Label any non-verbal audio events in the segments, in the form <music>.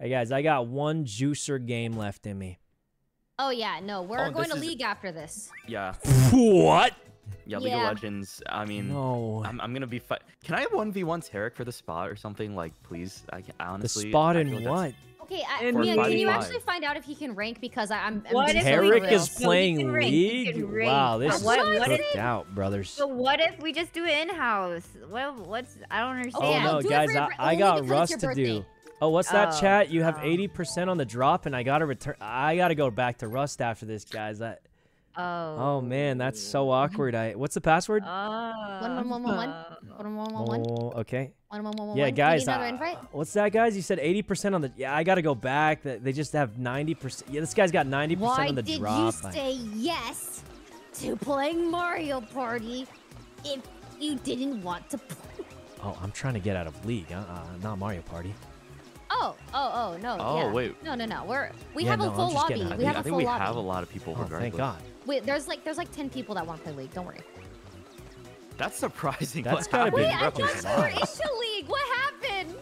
Hey guys, I got one juicer game left in me. Oh yeah, no, we're Oh, going to is- league after this. Yeah. What? Yeah, League Yeah. of Legends. I mean, No. I'm, I'm gonna be. Fi- Can I one v one Tarik for the spot or something? Like, please. I, can, I The honestly. spot in feel like that's- what? Okay, I, And Mia, can you actually find out if he can rank? Because I, I'm. I'm What if so Tarik is curious. So he playing can rank, he league. Wow, this But is what- what if- cooked out, brothers. So what if we just do it in house? Well, what's I don't understand. Oh no, guys, I, I got because it's Rust your to do. Birthday. Oh, what's that Oh, chat? You have oh. 80% on the drop, and I gotta return. I gotta go back to Rust after this, guys. That. Oh. Oh man, that's so awkward. I. What's the password? Oh. One, one, one, one, one. One, one, one, one. Oh, okay. One, one, one, one, Yeah, guys. You need another uh, what's that, guys? You said 80% on the. Yeah, I gotta go back. Th- They just have 90%. Yeah, this guy's got 90% Why on the did drop. you say yes to playing Mario Party if you didn't want to play? Oh, I'm trying to get out of League. Uh, uh, not Mario Party. Oh, oh, oh, no. Oh, yeah. wait. No, no, no. We're we Yeah, have no, a I'm full lobby. getting I out. We think, have I a think full we lobby. have a lot of people. Oh, regardless. thank God. Wait, there's like there's like ten people that want to play League. Don't worry. That's surprising. That's What gotta be happened, Wait, I bro? fucking thought you were into League. What happened?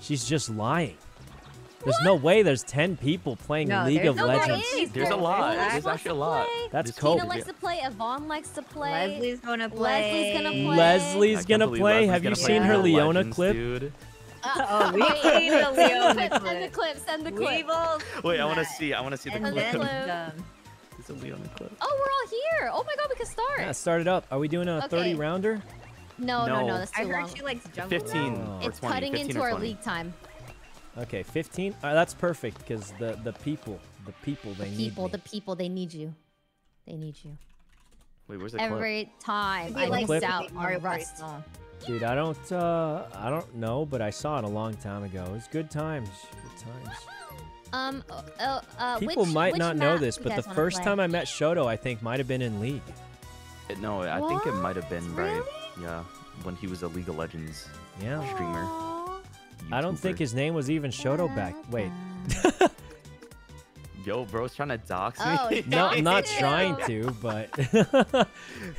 She's just lying. There's no way there's 10 people playing No, League of No, Legends. is. There's a lot. Alex There's actually a lot. That's This- cool. Tina likes to play. Yvonne likes to play. Leslie's gonna play. Leslie's gonna play. Leslie's gonna play. Leslie's Have you gonna seen play her Leona Legends, clip? Dude. Uh, Oh, we wait, seen the Leona Send the clip. clip. Send the We clip. will. Wait, I want to that. see. I want to see the And clip. then Clip. some. It's a Leona clip. Oh, we're all here. Oh my god, we can start. Yeah, start it up. Are we doing a Okay. 30 rounder? No, no, no, No. that's I heard long. she likes jungle. 15 Oh. or It's 20. cutting 15 into our league time. Okay, 15. Uh, that's perfect because the the people, the people, they need People, me. the people, they need you. They need you. Wait, where's the clip? Every time I like miss Clip. out Mario on Party Rust. Song. Dude, I don't, uh, I don't know, but I saw it a long time ago. It was good times. Good times. Um, uh, uh, uh, People which, might which not know this, but the first play? time I met Shoto, I think might have been in League. It- No, I think it might have been right. Yeah, when he was a League of Legends Yeah. streamer. Aw. I don't think his name was even Shoto back. Wait. <laughs> Yo, bro's trying to dox Oh, me. No, I'm not trying to, but <laughs>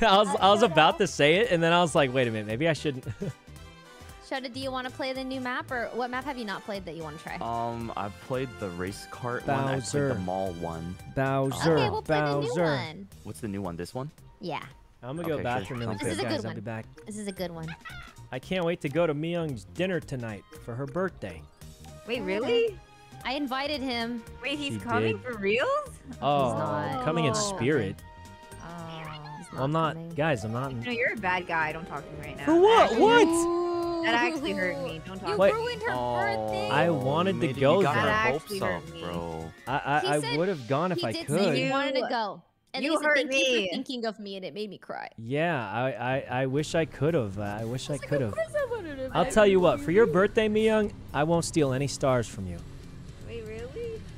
I was I was about to say it, and then I was like, wait a minute, maybe I shouldn't. <laughs> Shoto, do you want to play the new map, or what map have you not played that you want to try? Um, I've played the race cart one. I played the mall one. Bowser, okay, we'll play the new Bowser. one. What's the new one? This one? Yeah, I'm gonna go Okay, sure, bathroom really quick. This is a guys. good I'll be one. back. this is a good one. I can't wait to go to Myung's dinner tonight for her birthday. Wait, really? I invited him. Wait, he's He coming did. for reals? Oh, not. coming in Oh. spirit. Oh. He's I'm not, coming. guys. I'm not. No, you're a bad guy. Don't talk to me right now. For what? That What? That actually hurt me. Don't talk You to ruined her oh, birthday. I wanted to go You got there. her That hopes actually hurt me. bro. He I I, said I would have gone if he I did could. say he You- wanted to go, and you he said, hurt "Thank you me." for thinking of me," and it made me cry. Yeah, I, I, I wish I could have. I wish I It's like, could of have. course I wanted to I'll tell you what. For your birthday, Myung, I won't steal any stars from you.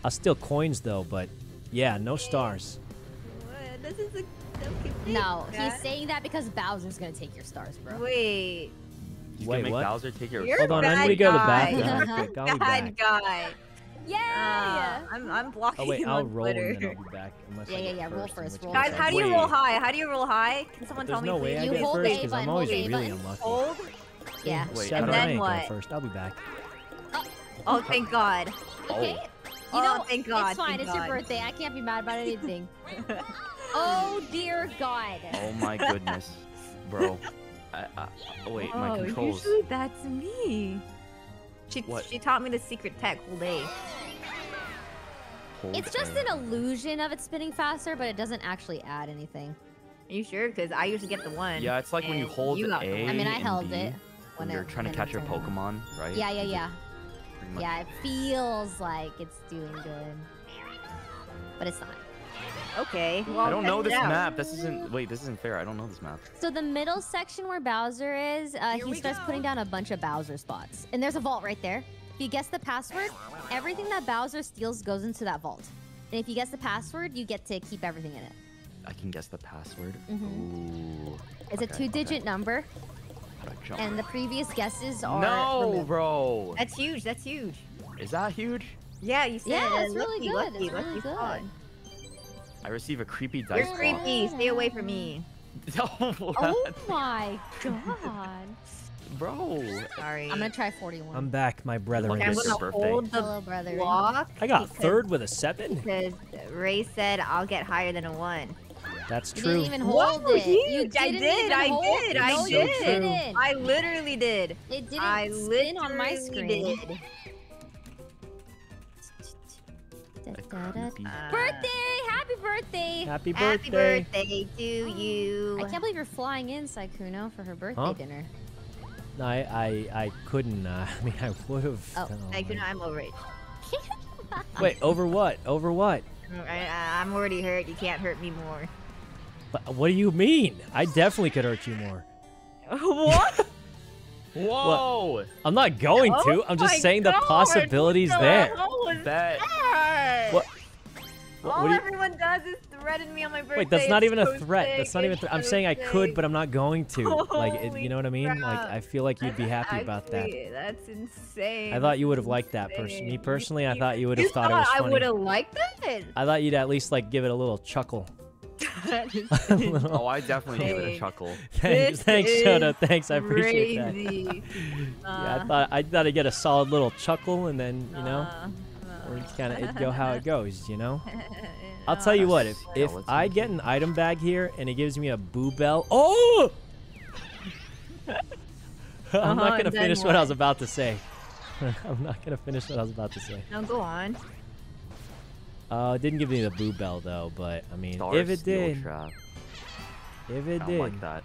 Wait, really? I'll steal coins though, but yeah, no stars. This is a. No, he's saying that because Bowser's gonna take your stars, bro. Wait. You Wait, can make what? Bowser take your. You're Hold on, a I bad need to go to the guy. bathroom. You're <laughs> real quick. I'll be Bad back. guy. Yeah. Uh, I'm, I'm blocking Oh wait, I'll on roll and then I'll be back. Unless Yeah, yeah, yeah, roll in first, roll Guys, I how do you roll high? How do you roll high? Can someone There's tell me, no way please? I You hold the first A button, I'm hold always the A really button. unlucky. Hold. Yeah. Wait, Shut how up, I I- then going what? first. I'll be back. Oh, thank God. Okay. Oh. You Oh, know, thank God, it's fine. thank It's your birthday. I can't be mad about <laughs> anything. oh dear God. Oh my goodness, bro. I, I, wait, my oh, controls. usually that's me. She, What? she taught me the secret tech whole day. Hold It's just A. an illusion of it spinning faster, but it doesn't actually add anything. Are you sure? Because I usually get the one. Yeah, it's like when you hold you got the I mean, I held B it When when you're it- trying to catch it your. Pokemon, right? Yeah, yeah, yeah. Pretty much- Yeah, it feels like it's doing good. But it's not. Okay. Well, I don't know this out. map. This isn't. Wait, this isn't fair. I don't know this map. So the middle section where Bowser is, uh, he starts go. putting down a bunch of Bowser spots. And there's a vault right there. If you guess the password, everything that Bowser steals goes into that vault. And if you guess the password, you get to keep everything in it. I can guess the password. Mhm. Ooh. It's okay, a two-digit okay. number, Gotta jump. And the previous guesses are No, removed. bro. That's huge. That's huge. Is that huge? Yeah, you said Yeah, it. it's really good. Lucky, It's really lucky good. I receive a creepy dice. You're dice ball. creepy. Stay away from me. <laughs> oh. My god. bro. Sorry. I'm gonna try 41. I'm back, my brethren. Lucky I'm gonna birthday. hold the Hello, brother. block. I got because- third with a seven. Because Rae said I'll get higher than a one. That's You true. didn't even Whoa, hold it. You huge. I didn't did, even I hold did, it. I no, did. So didn't. I literally did. It didn't I spin on my screen. did. Da, da, da. Creepy. Uh, Birthday! Happy birthday! Happy Happy birthday. birthday to you. I can't believe you're flying in, Sykkuno, for her birthday Huh? dinner. No, I, I, I couldn't. Uh, <laughs> I mean, I would have. Oh, Like, you know, I'm over it. <laughs> Wait, over what? Over what? I, I- I'm already hurt. You can't hurt me more. But what do you mean? I definitely could hurt you more. <laughs> what? Whoa! I'm not going Oh to. I'm just my saying the God, possibilities what the there. hell that? What- What, All what you, everyone does is threaten me on my birthday. wait, that's not It's even a threat. sick, That's not even. it's Th- I'm so saying I could, but I'm not going to. Like, it, you know what I mean? Like. I feel like you'd be That's happy about that. That's insane. I thought you would have liked that person. Me personally, I thought you would have thought it was funny. I would have liked that. I thought you'd at least like give it a little chuckle. <laughs> <laughs> Oh, I definitely gave it a chuckle. <laughs> thanks, This thanks, is Shona. Thanks, I appreciate that. crazy. Yeah, I Uh, thought I thought I'd get a solid little chuckle, and then you know, uh, or uh, it's kind of go how it goes, you know. I'll uh, tell you what, if Yeah, if I get an item bag here and it gives me a boo bell, oh! I'm Uh-huh, not gonna finish what I was about to say. I'm not gonna finish what I was about to say. No, go on. Uh, it didn't give me the boo bell though, but I mean, Star if it did, Trap. if I it don't did. like that.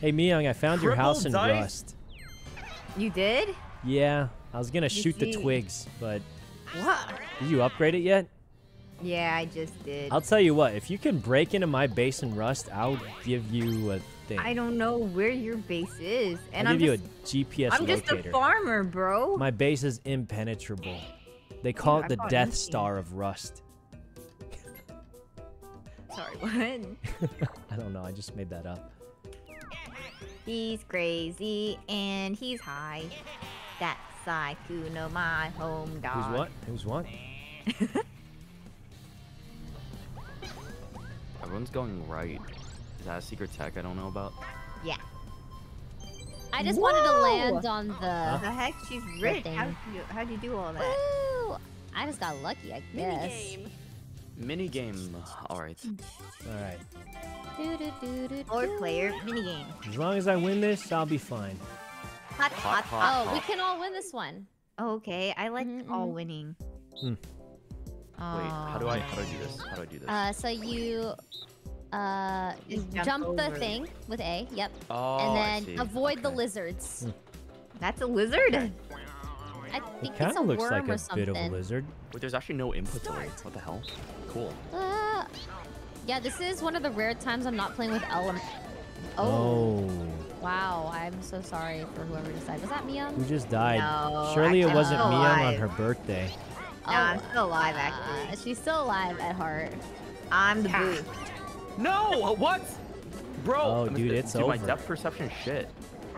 Hey, Myung, I found your house in dice? Rust. You did? Yeah, I was gonna me shoot the twigs, but What? did you upgrade it yet? Yeah, I just did. I'll tell you what, if you can break into my base in Rust, I'll give you a thing. I don't know where your base is, and I'll I'm give just, you a GPS I'm just a farmer, bro. My base is impenetrable. They call I it the Death empty. Star of Rust. <laughs> Sorry, what? I don't know, I just made that up. He's crazy and he's high. That's Sykkuno, my home dog. Who's what? Who's what? <laughs> Everyone's going right. Is that a secret tech I don't know about? Yeah. I just wanted to land on the. Huh? The heck? She's rich. How'd you, how'd you do all that? Woo! I just got lucky, I guess. Mini game. All right. All right. Four player minigame. As long as I win this, I'll be fine. Hot, Hot, hot, hot. Oh, we can all win this one. Oh, okay, I like Mhm, all mhm. winning. Hmm. Wait, how do I how do I do this? How do I do this? Uh, so you, uh, you jump jump, the over. thing with A. Yep. oh, and then avoid the lizards. That's a lizard. I It kind of looks worm like a bit of a lizard. Wait, there's actually no input delay. Start. What the hell? Cool. Uh, yeah, this is one of the rare times I'm not playing with element. Oh, Oh. wow. I'm so sorry for whoever decided. Was that Mia? Who just died? No, Surely it wasn't Mia on her birthday. No, I'm still alive, uh, actually. she's still alive at heart. I'm the boost. No, what? Bro, Oh, I missed dude, it's dude, My depth perception is shit.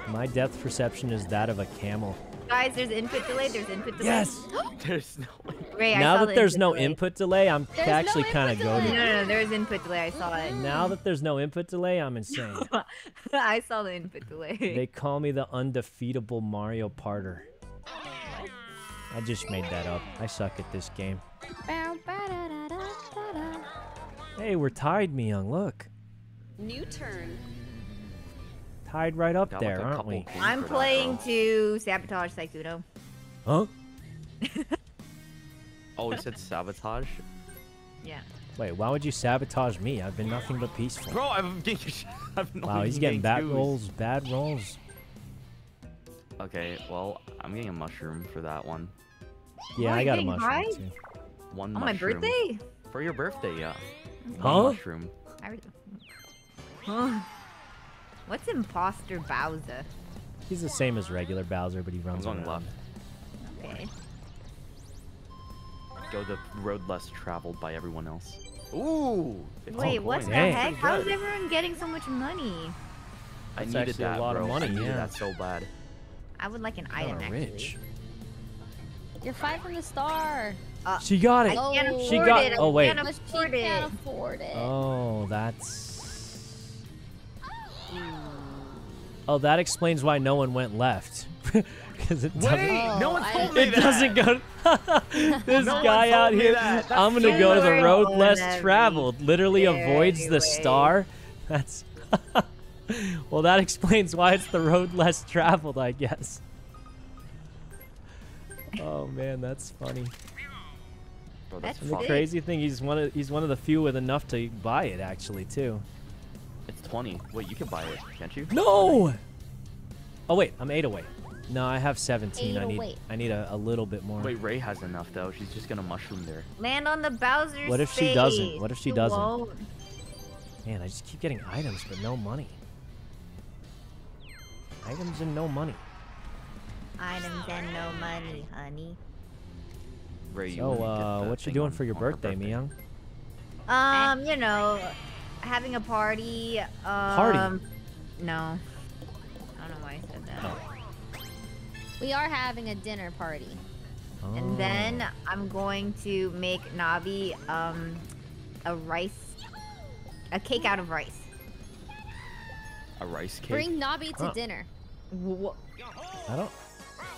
My depth perception is that of a camel. Guys, there's input delay. There's input delay. Yes. <gasps> There's no. Rae, now that the there's input no delay. input delay, I'm There's no actually kind of input No, no, no. There's input delay. I saw it. Now that there's no input delay, I'm insane. <laughs> I saw the input delay. They call me the undefeatable Mario Parter. I just made that up. I suck at this game. Hey, we're tied, Myung. Look. New turn. Tied right up Got, there, like, aren't we? I'm for that, playing to sabotage Sykkuno. Huh? <laughs> Oh, you said sabotage? Yeah. Wait, why would you sabotage me? I've been nothing but peaceful. Bro, I'm getting. <laughs> I've been Wow, he's getting bad twos. rolls, bad rolls. Okay, well, I'm getting a mushroom for that one. Yeah, Oh, I got a mushroom high? too. One On my birthday? For your birthday, yeah. One Huh? mushroom. I re- Huh. What's imposter Bowser? He's the same as regular Bowser, but he runs on around. left. Okay. Go the road less traveled by everyone else. Ooh! 15 Wait, what coins. the Dang. heck? How's everyone getting so much money? I That's needed actually a that, lot of money, I needed yeah. that so bad. I would like an Kinda item, actually. rich. You're five from the star. Uh, she got I it. can't Oh. afford She got- it. Oh, wait. can't she afford it. can't afford it. Oh, that's. Hmm. Oh, that explains why no one went left. <laughs> Because oh, it doesn't. Wait, no one told didn't- me It that. doesn't go. <laughs> this No guy out here. that. I'm gonna go to the road less traveled. Literally avoids the star. <laughs> That's. well, that explains why it's the road less traveled, I guess. Oh man, that's funny. Bro, that's And the crazy thing, he's one of he's one of the few with enough to buy it actually too. It's 20. Wait, you can buy it, can't you? No. Oh wait, I'm eight away. No, I have 17. Eight I need away. I need a, a little bit more. Wait, Rae has enough though. She's just gonna mushroom there. Land on the Bowser What if she doesn't? What if she doesn't? won't. Man, I just keep getting items but no money. Items and no money. Items and no money, honey. Rae, you So, wanna get uh, the what you doing on- for your on her birthday, Miyoung? Um, you know, having a party. Um, Party? No. I don't know why I said that. Oh. We are having a dinner party. And Oh. then I'm going to make Navi um a rice, a cake out of rice. A rice cake. Bring Nobby to Huh. dinner. Wha- I don't.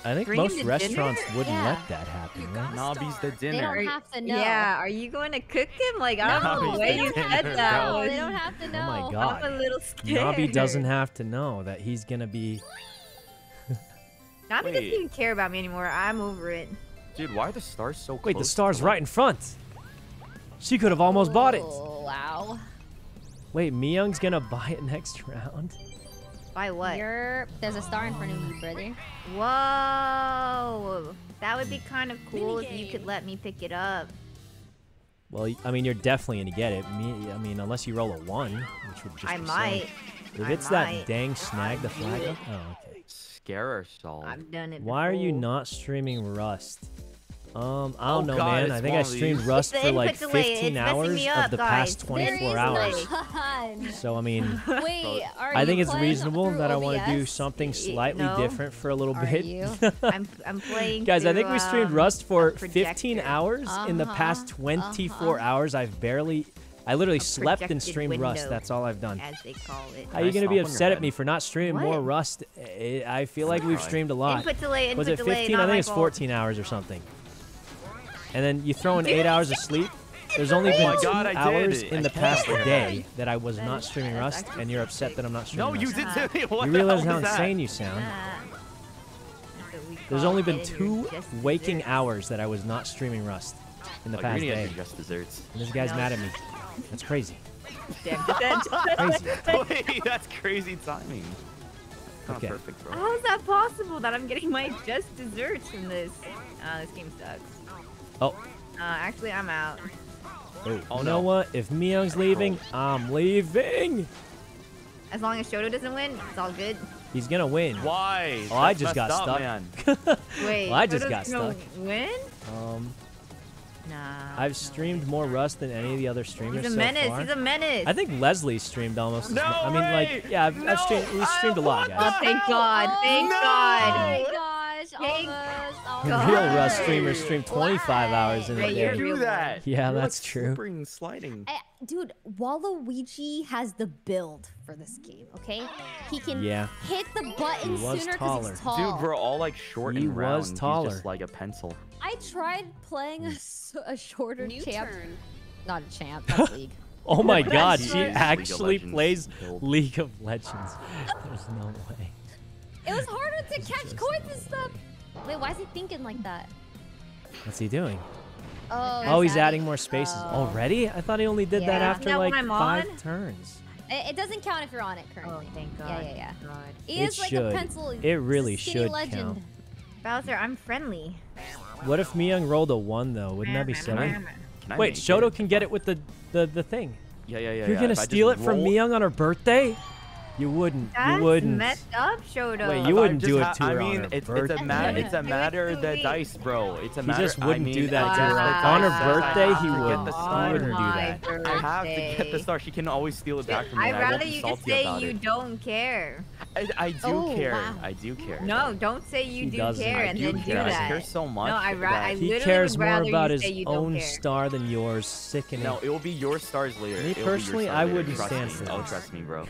I think Bring most restaurants dinner? wouldn't Yeah. let that happen, right? Nobby's the They dinner. don't have to know. Yeah, are you going to cook him? Like I don't know No, the way you don't said that. know. was- They don't have to know. Oh my I'm god. a little scared. Nobby doesn't have to know that he's gonna be. Navi doesn't Wait. even care about me anymore. I'm over it. Dude, why are the stars so close? Wait, the star's right in front. She could have almost bought it. Oh, wow. Wait, Miyoung's gonna buy it next round. By what? You're, there's a star in front of you, brother. Whoa, that would be kind of cool if you could let me pick it up. Well, I mean, you're definitely gonna get it. Me, I mean, unless you roll a one, which would just I be might. silly. If I it's that dang snag the flag. up- Oh, okay. Scare ourselves. I've done it. Why are you not streaming Rust? Um, I don't Oh know, God, man. I think I streamed. <laughs> Rust for like 15 hours me of the guys. past 24 hours. <laughs> no- So I mean, <laughs> Wait, are I think it's reasonable through that I want to do something slightly no. different for a little Are bit. I'm I'm playing. Guys, I think we streamed um, Rust for a 15 projector. hours in the past Uh-huh, 24 uh-huh. hours. I've barely, I literally slept and projected streamed Rust. That's all I've done. as they call it. How are you gonna be stomp on your upset at me for not streaming more Rust? I I feel like we've streamed a lot. Input delay. Input Was it delay. 15? I think it's 14 hours or something. And then you throw in eight hours of sleep. There's only Oh been my two God, hours did. in the past day that I was not streaming Rust, and you're upset that I'm not streaming No, you Rust. did tell me. What You the realize how was that? insane you sound. That's what we There's only been two waking hours that I was not streaming Rust in the Oh, past day. get just desserts. And this guy's No. mad at me. That's crazy. Damn, that's- <laughs> Crazy. <laughs> Wait, that's crazy timing. Kind Okay. perfect, bro. How is that possible that I'm getting my just desserts from this? Uh, this game sucks. Oh. Uh, actually, I'm out. Oh, Oh, you no. know what? If Myung's leaving, I'm leaving. As long as Shoto doesn't win, it's all good. He's gonna win. Why? Oh, I just got up, stuck. Man. <laughs> Wait, Well, I just Shoto's got gonna stuck. Win? Um, Nah. I've no. streamed more Rust than any of the other streamers He's a so menace. far. He's a menace. I think Leslie streamed almost. as No mu- I mean, like, yeah, I've, I've streamed. We streamed a lot, I- Oh, guys. thank God. Thank No! Oh God. My gosh, Thank almost, Real almost. Rust streamers stream 25 hours in a Rae, day. you're do that. Yeah, You're, that's like, true. slippery and sliding. Eh, dude, Waluigi has the build for this game, okay? He can Yeah. hit the button He sooner because taller. he's tall. Dude, we're all like short He and round. He was taller. He's taller. just like a pencil. I tried playing a shorter New champ. turn. Not a champ, <laughs> that's League. Oh my god, right. she actually Legends plays. League of Legends. <laughs> There's no way. It was harder to catch coins and stuff. Wait, why is he thinking like that? What's he doing? Oh, Oh, he's adding more spaces. Oh. Already? I thought he only did that after Now like I'm five on? turns. It, it doesn't count if you're on it currently. Oh, thank God. Yeah, yeah, yeah. Thank God. He It is like should. a pencil. It really he's a skinny should legend. count. Bowser, I'm friendly. What if Miyoung rolled a one though? Wouldn't that be silly? Can Wait, Shoto it? can get it with the the, the thing. Yeah, yeah, yeah. You're yeah. gonna If steal it from roll- Miyoung on her birthday? You wouldn't. That's you wouldn't. messed up, Shoto. Wait, you wouldn't do it ha- to I her on mean, her it's, it's a birthday. matter. It's a It was matter of the dice, bro. It's a He matter. He just wouldn't mean, do that to her the on, her birthday. He wouldn't. He wouldn't do oh My that. I have to get the star. She can always steal it back from me. I'd and I won't rather you salty just say you it. don't care. I, I do Oh, care. wow. I do care. No, don't say you He do doesn't. care and do then do care. I that. care so much. No, I ra- that- I He literally cares would more rather you about his own care. star than yours. Sickening. No, it will be your stars later. Me It will be your personally, I wouldn't stand me. for Oh, this. trust me, bro.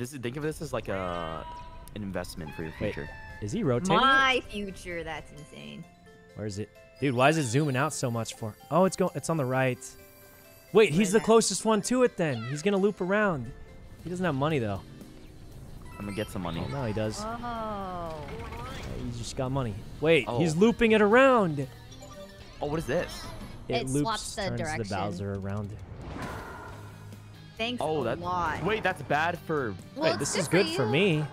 This is think of this as like a an investment for your Wait. future. Is he rotating? it? My future. That's insane. Where is it? Dude, why is it zooming out so much for? Oh, it's going. It's on the right. Wait, he's the closest one to it. Then he's gonna loop around. He doesn't have money though. I'm gonna get some money. Oh, no, he does. Oh. He just got money. Wait, oh. he's Oh. looping it around. Oh, what is this? It, It loops, swaps the turns the. Bowser around. Thanks Oh, a that. lot. Wait, that's bad for. Well, Wait, this it's is good for you. me.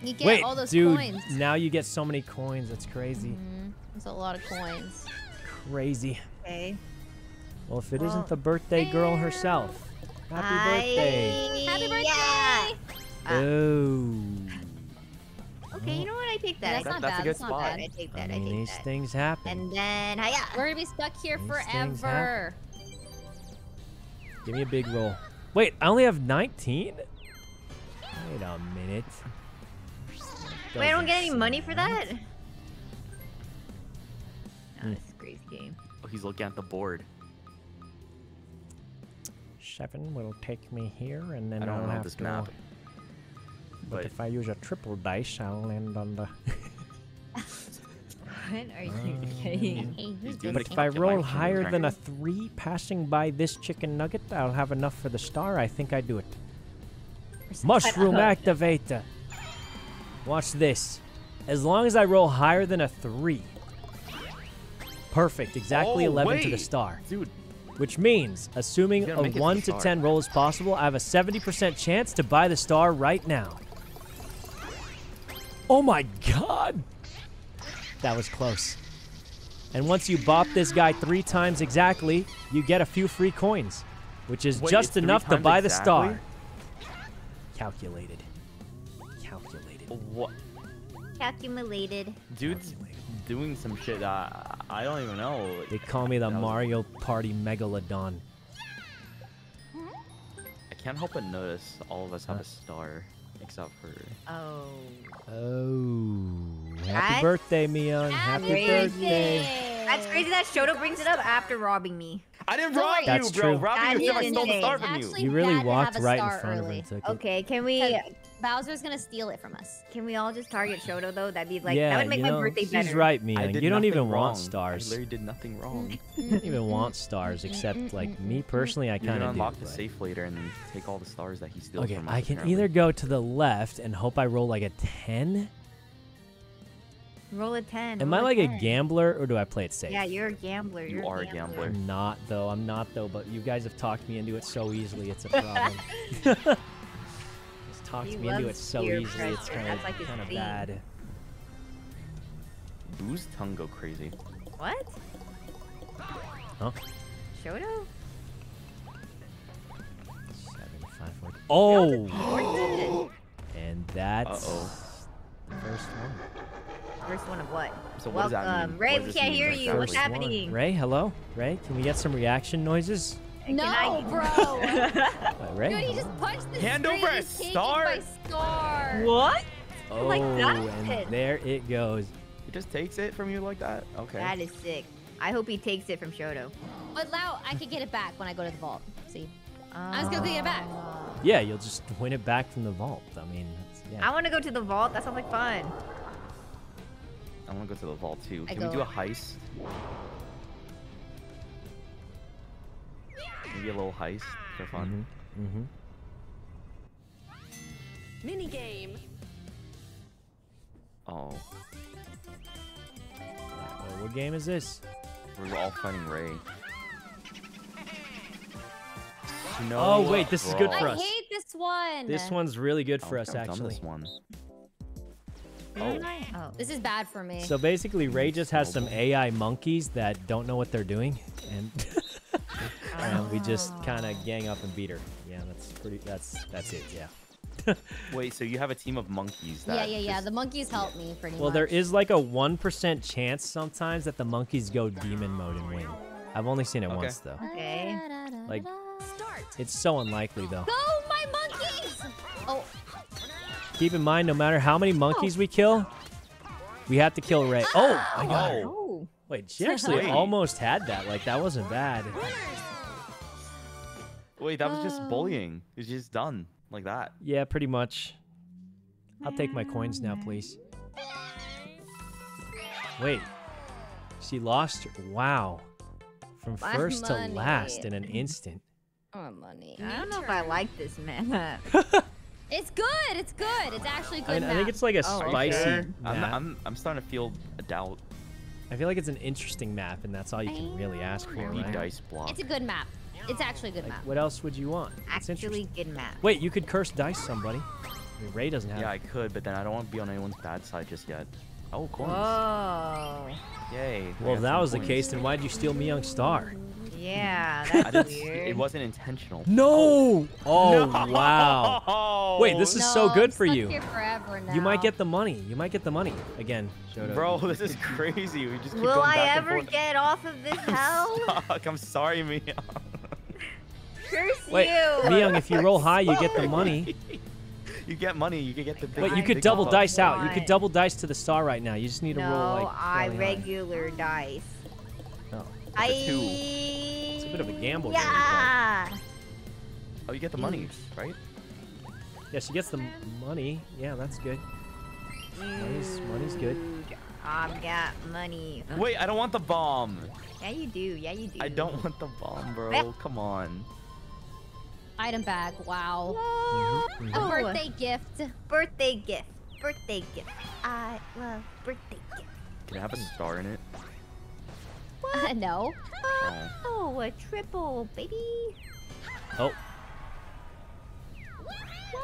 You get Wait, all those dude, coins. now you get so many coins. That's crazy. Mhm. There's a lot of coins. Crazy. Okay. Well, if it Well, not the birthday girl herself, happy I- birthday. Happy birthday! Yeah. Ah. Oh. Okay, you know what? I take that. That's I not that's a bad. good That's not spot. bad. I take that. I, mean, take these that. things happen. And then, hiya. We're gonna be stuck here These things forever. Give me a big roll. Wait, I only have 19? Wait a minute. Wait, I don't get any money for that? right. No, hmm. this is a crazy game. Oh, he's looking at the board. Seven will take me here, and then I don't will know have this to. map. But but- if I use a triple dice, I'll land on the. <laughs> What are you uh, saying? Hey, who's doing But if I roll higher than a three passing by this chicken nugget, I'll have enough for the star. I think I do it. Mushroom activator. Watch this. As long as I roll higher than a three. Perfect. Exactly Oh, 11 to the star. Dude, Which means, assuming a make it to 1 to 10 roll is possible, I have a 70% chance to buy the star right now. Oh my god! That was close. And once you bop this guy three times exactly, you get a few free coins, which is Wait, just enough to times buy the star. Calculated. Calculated. what? Calculated. Dude's doing some shit. Uh, I don't even know. They call me the Mario Party Megalodon. I can't help but notice all of us have Huh? a star, except for. Oh. Oh. Happy That's birthday, Mion. Happy crazy. birthday. That's crazy that Shoto brings it up after robbing me. I didn't Don't rob worry. you, That's bro. true. Robbing you That I stole the star from you. Actually, You really walked right in star front of early. him. Okay, can we Bowser's gonna steal it from us. can we all just target Shoto though? That'd be like yeah, that would make you my know, birthday she's better. right, I Mion. You don't even wrong. want stars. I literally did nothing wrong. <laughs> You don't even want stars, except like <laughs> me personally, I kind of do. unlock the but- safe later and then take all the stars that he steals Okay, from us. I can apparently. either go to the left and hope I roll like a ten. Roll a ten. Am I like a 10. gambler or do I play it safe? Yeah, you're a gambler. You You're are a gambler. I'm not though. I'm not though. But you guys have talked me into it so easily. It's a problem. <laughs> Just talked He me into it so peer easily. It's pressure. kind of That's like his kind of bad. Boo's tongue go crazy. What? Huh? Shoto? Seven, five, four. Oh, <gasps> and that's Uh-oh. the first one. First one of what? So what does that Welcome. mean? Rae, What we can't mean hear you. What's First one. happening? Rae, hello. Rae, can we get some reaction noises? No, I- bro. Uh, <laughs> Rae. Dude, he just punched the Hand over a star? star. What? Oh, like that? and there it goes. He just takes it from you like that? Okay. That is sick. I hope he takes it from Shoto. But now I could get it back when I go to the vault. See? I was gonna get it back. Yeah, you'll just win it back from the vault. I mean, it's, yeah. I want to go to the vault. That sounds like fun. I want to go to the vault too. I Can we go- do a heist? Maybe a little heist for fun. Mm-hmm. Mini game. Oh, Well, what game is this? we're all fighting Rae. Snow Oh, wait, this is good Brawl. for I us. hate this one. This one's really good I for us, think I've done actually. This one. Oh. Oh, Oh. This is bad for me. So basically, Rae just has some AI monkeys that don't know what they're doing, and <laughs> and we just oh. kind of gang up and beat her. Yeah, that's pretty. That's that's it. Yeah. <laughs> wait. So you have a team of monkeys yeah, that yeah, yeah. just- The monkeys help me pretty Well, much. there is like a one percent chance sometimes that the monkeys go demon mode and win. I've only seen it Okay. once though. Okay. Like- Start. It's so unlikely though. Go, my monkeys! Oh, Keep in mind, no matter how many monkeys we kill, we have to kill Rae. Oh, I got her. Wait, she actually Wait. almost had that. Like that wasn't bad. Wait, that was just Oh. bullying. It's just done like that. Yeah, pretty much. I'll take my coins now, please. Wait. She lost her. Wow. From My first to last in an instant. Oh, money. I don't know if I like this map. <laughs> It's good. It's good. It's actually a I good mean, I think it's like a Oh, spicy Sure. I'm, map. I'm I'm starting to feel a doubt. I feel like it's an interesting map, and that's all you can really ask for, Creepy right? dice block. It's a good map. It's actually a good Like, map. what else would you want? It's Actually, interesting. good map. Wait, you could curse dice somebody. I mean, Rae doesn't have. Yeah, I could, but then I don't want to be on anyone's bad side just yet. Oh, coins. Whoa. Yay. Well, if that some was the case, then why'd you steal me young star? Yeah, <laughs> that's weird. it wasn't intentional. No! Oh. oh, No! wow. Wait, this is so good I'm for you. Forever now. You might get the money. You might get the money again. Shoto. Bro, <laughs> this is crazy. We just keep Will going I back and ever forth. get off of this <laughs> hell? Stuck. I'm sorry, Mia. Curse Wait, you! Myung, if you roll high, you get the money. you get money. You can get the big. Wait, you could double bucks. dice out. You could double dice to the star right now. You just need to no, roll like. I fairly high. regular dice. I. a two. It's a bit of a gamble Yeah. Oh, you get the money, hmm. right? Yeah, she gets the money. Yeah, that's good. Money's- money's good. Mm, I've got money. Wait, I don't want the bomb. Yeah, you do. Yeah, you do. I don't want the bomb, bro. Come on. Item bag. Wow. A mm-hmm, mm-hmm. Oh. birthday gift. Birthday gift. Birthday gift. I love birthday gift. Can I have a star in it? <laughs> no. Oh. Oh, a triple, baby. Oh,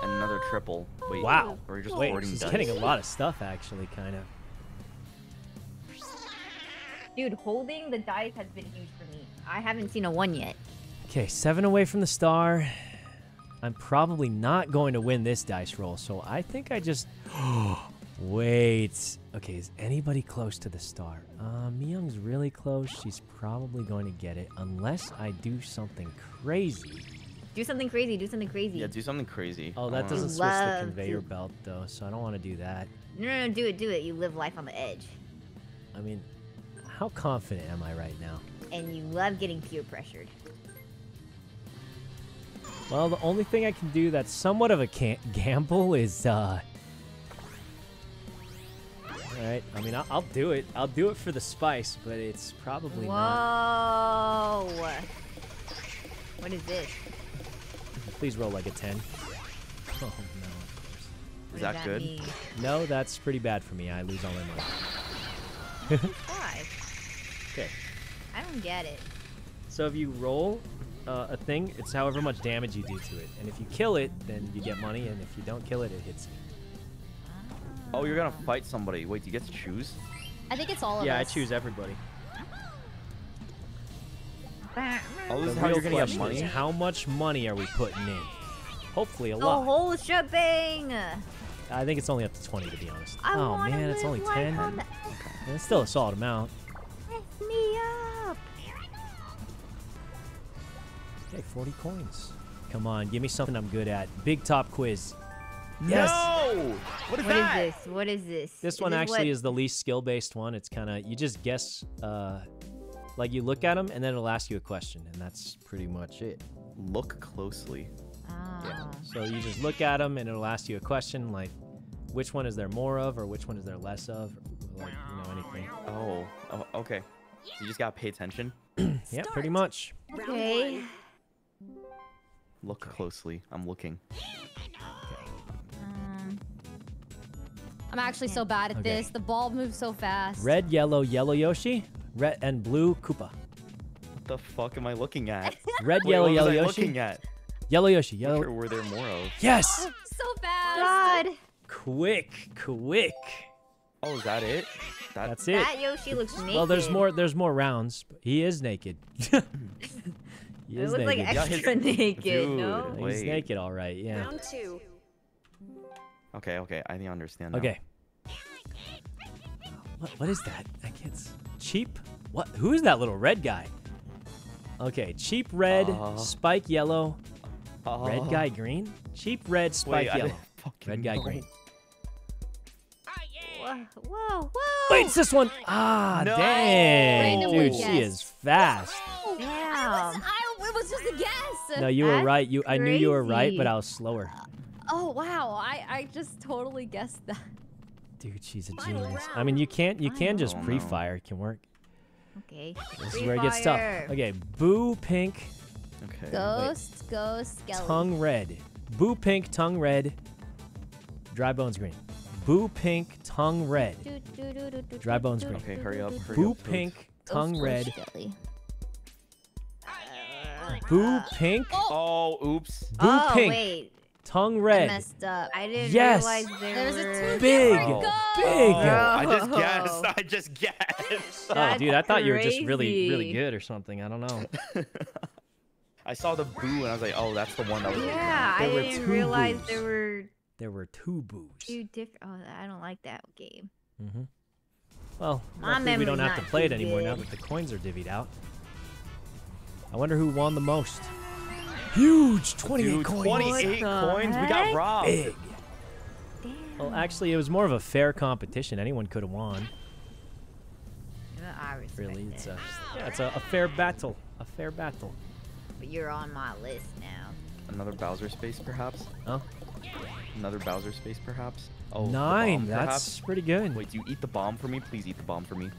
And another triple. Wait. Oh, wow. We're just wait, hoarding she's dice. getting a lot of <laughs> stuff actually, kind of. Dude, holding the dice has been huge for me. I haven't seen a one yet. Okay, seven away from the star. I'm probably not going to win this dice roll, so I think I just. <gasps> Wait. Okay, is anybody close to the star? Uh, Myung's really close. She's probably going to get it, unless I do something crazy. Do something crazy. Do something crazy. Yeah, do something crazy. Oh, that doesn't switch the conveyor to- belt, though, so I don't want to do that. No, no, no, do it, do it. You live life on the edge. I mean, how confident am I right now? And you love getting peer pressured. Well, the only thing I can do that's somewhat of a can- gamble is, uh... Alright, I mean, I'll, I'll do it. I'll do it for the spice, but it's probably not. Whoa. What is this? Please roll like a 10. Oh, What Is does that good? mean? no. No, that's pretty bad for me. I lose all my money. Five. Okay. I don't get it. So if you roll uh, a thing, it's however much damage you do to it. And if you kill it, then you get money, and if you don't kill it, it hits you. Oh, you're gonna fight somebody. Wait, do you get to choose? I think it's all of Yeah, I choose everybody. Oh, this is how real you're gonna get money. how much money are we putting in? Hopefully a lot. The whole shebang. I think it's only up to 20 to be honest. I oh man, it's only 10. on the- It's still a solid amount. Lift me up. Okay, 40 coins. Come on, give me something I'm good at. Big top quiz. Yes. No! What is What is that? this? What is this? This Is one actually what- is the least skill-based one. It's kind of you just guess uh like you look at them and then it'll ask you a question and that's pretty much it. Look closely. Oh. So you just look at them and it'll ask you a question like which one is there more of or which one is there less of or like you know anything. Oh, oh okay. So you just gotta pay attention. <clears throat> Yeah, pretty much. Okay. Look closely. I'm looking. I'm actually so bad at Okay. this. The ball moves so fast. Red, yellow, yellow Yoshi, red and blue Koopa. What the fuck am I looking at? <laughs> Red, Wait, yellow, what yellow Yoshi. looking at? Yellow Yoshi, yellow. are- were there more of? Yes! <laughs> So fast. God. Quick, quick. Oh, is that it? That, That's it. That Yoshi looks naked. Well, there's more. There's more rounds. but He is naked. <laughs> he It is looks like naked. Yeah, extra naked, Dude. no? He's Wait. naked, all right. Yeah. Round two. Okay, okay. I understand now. Okay. What? What is that? I can't. Cheap. What? Who is that little red guy? Okay. Cheap red, Uh. spike yellow, Oh. red guy green. Cheap red, spike Wait, yellow. Red guy know. green. Whoa, whoa, whoa. Wait, it's this one. Ah, No. dang, Randomly dude, she is fast. Damn. I, it was just a guess. No, you were right. You, I knew you were right, but. I was slower. Oh wow, I I just totally guessed that. Dude, she's a genius. I mean, you can't you can just Oh, pre-fire. It can work. Okay. This Free is where it gets tough. fire. Okay, boo pink, Okay. Ghost, ghost, skeleton. tongue red. Boo pink, tongue red. Dry bones green. Boo pink, tongue red. Dry bones green. Okay, hurry up. Hurry Boo up. Toad. pink, Ghost tongue or red. skelly? Boo pink, oh, oh. oh, oops. boo oh pink, wait, tongue I red. messed up. I didn't Yes. realize there, There was a two Big, Oh. big. Oh, I just Oh. guessed. I just <laughs> guessed. Oh, dude, I thought you were just really, really good or something. I don't know. <laughs> I saw the boo and I was like, oh, that's the one that was. Yeah, I There didn't realize boos. there were There were two boos. two different. Oh, I don't like that game. Mm-hmm. Well, My luckily we don't have to play it too anymore now that the coins are divvied out. I wonder who won the most. Huge 28 Dude, coins. 28 What the coins. We got heck? robbed. Big. Damn. Well, actually, it was more of a fair competition. Anyone could have won. I respect Really, it's a, yeah, it's a, a fair battle. A fair battle. But you're on my list now. Another Bowser space, perhaps? Oh, Another Bowser space, perhaps? Oh, Nine. the nine. bomb, That's perhaps? pretty good. Wait, do you eat the bomb for me? Please eat the bomb for me.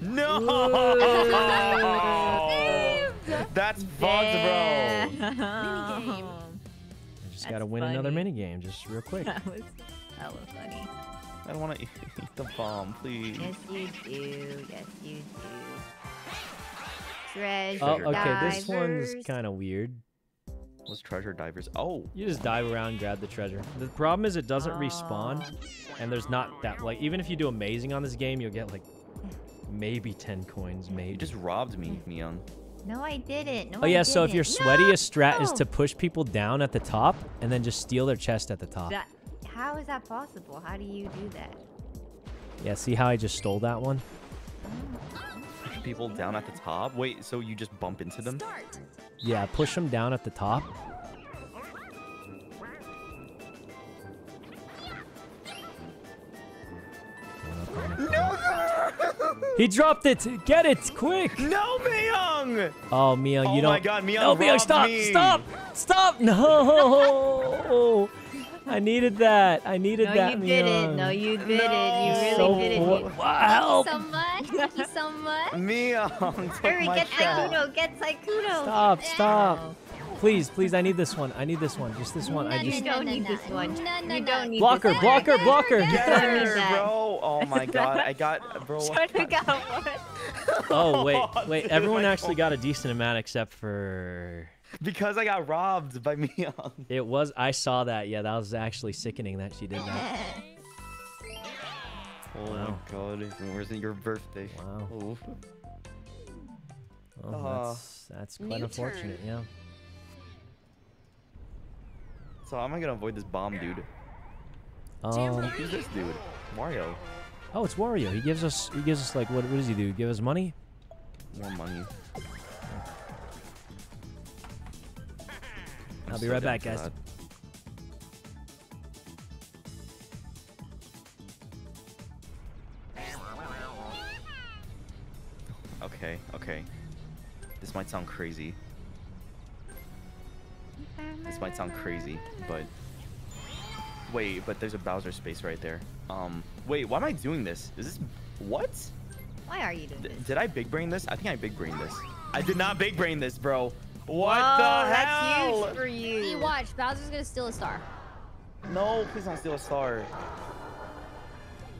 No! <laughs> That's bugs, bro. Minigame. I just That's gotta win another funny. mini game, just real quick. that was hella funny. I don't want to <laughs> eat the bomb, please. Yes, you do. Yes, you do. Treasure Oh, Treasure okay. This one's kind of weird. What's treasure divers? Oh, You just dive around, grab the treasure. The problem is it doesn't Oh. respawn, and there's not that like even if you do amazing on this game, you'll get like maybe 10 coins, maybe. you just robbed me, Miyoung. No, I didn't. No, Oh I yeah, so if didn't. you're sweaty, no! a strat is to push people down at the top and then just steal their chest at the top. That, how is that possible? How do you do that? Yeah, see how I just stole that one? Push people down at the top. Wait, so you just bump into them? Start. Yeah, push them down at the top. He dropped it! Get it! Quick! No, Miyoung! Oh, Mio, you Oh don't. Oh my God, Mio No, Mio, robbed stop! me. Stop! Stop! No! I needed that. I needed No, that, you didn't. No, you didn't. You really so didn't. You- Wow, Thank you so much. Thank you so much. Miyoung <laughs> took Hurry, my get shot. Sykkuno. Get Sykkuno. Stop! Stop! No. Please, please, I need this one. I need this one. Just this one. I just. You don't need this one. no, no, You don't need Blocker, this blocker, one. blocker! Get Don't need her, that. bro! Oh my <laughs> god, I got, bro. Trying to got what? <laughs> Oh, wait, wait. Dude, Everyone actually got a decent amount except for. Because I got robbed by <laughs> Miyoung. It was. I saw that. Yeah, that was actually sickening that she did that. Oh Wow. my god, where's your birthday? Wow. Oh. Oh, Uh, that's that's quite unfortunate. turn. Yeah. So how am I gonna avoid this bomb, dude? Um, Who's this dude? Mario. oh, it's Wario. He gives us. He gives us like what? What does he do? Give us money? More money. I'm I'll be so right back, guys. that. Okay, okay. This might sound crazy. This might sound crazy, but wait, but there's a Bowser space right there. Um, wait, why am I doing this? Is this what? Why are you doing D- this? did I big brain this? I think I big brain this. I did not big brain this, bro. What Whoa, the that's huge for you. See, watch. Bowser's gonna steal a star. No, please don't steal a star.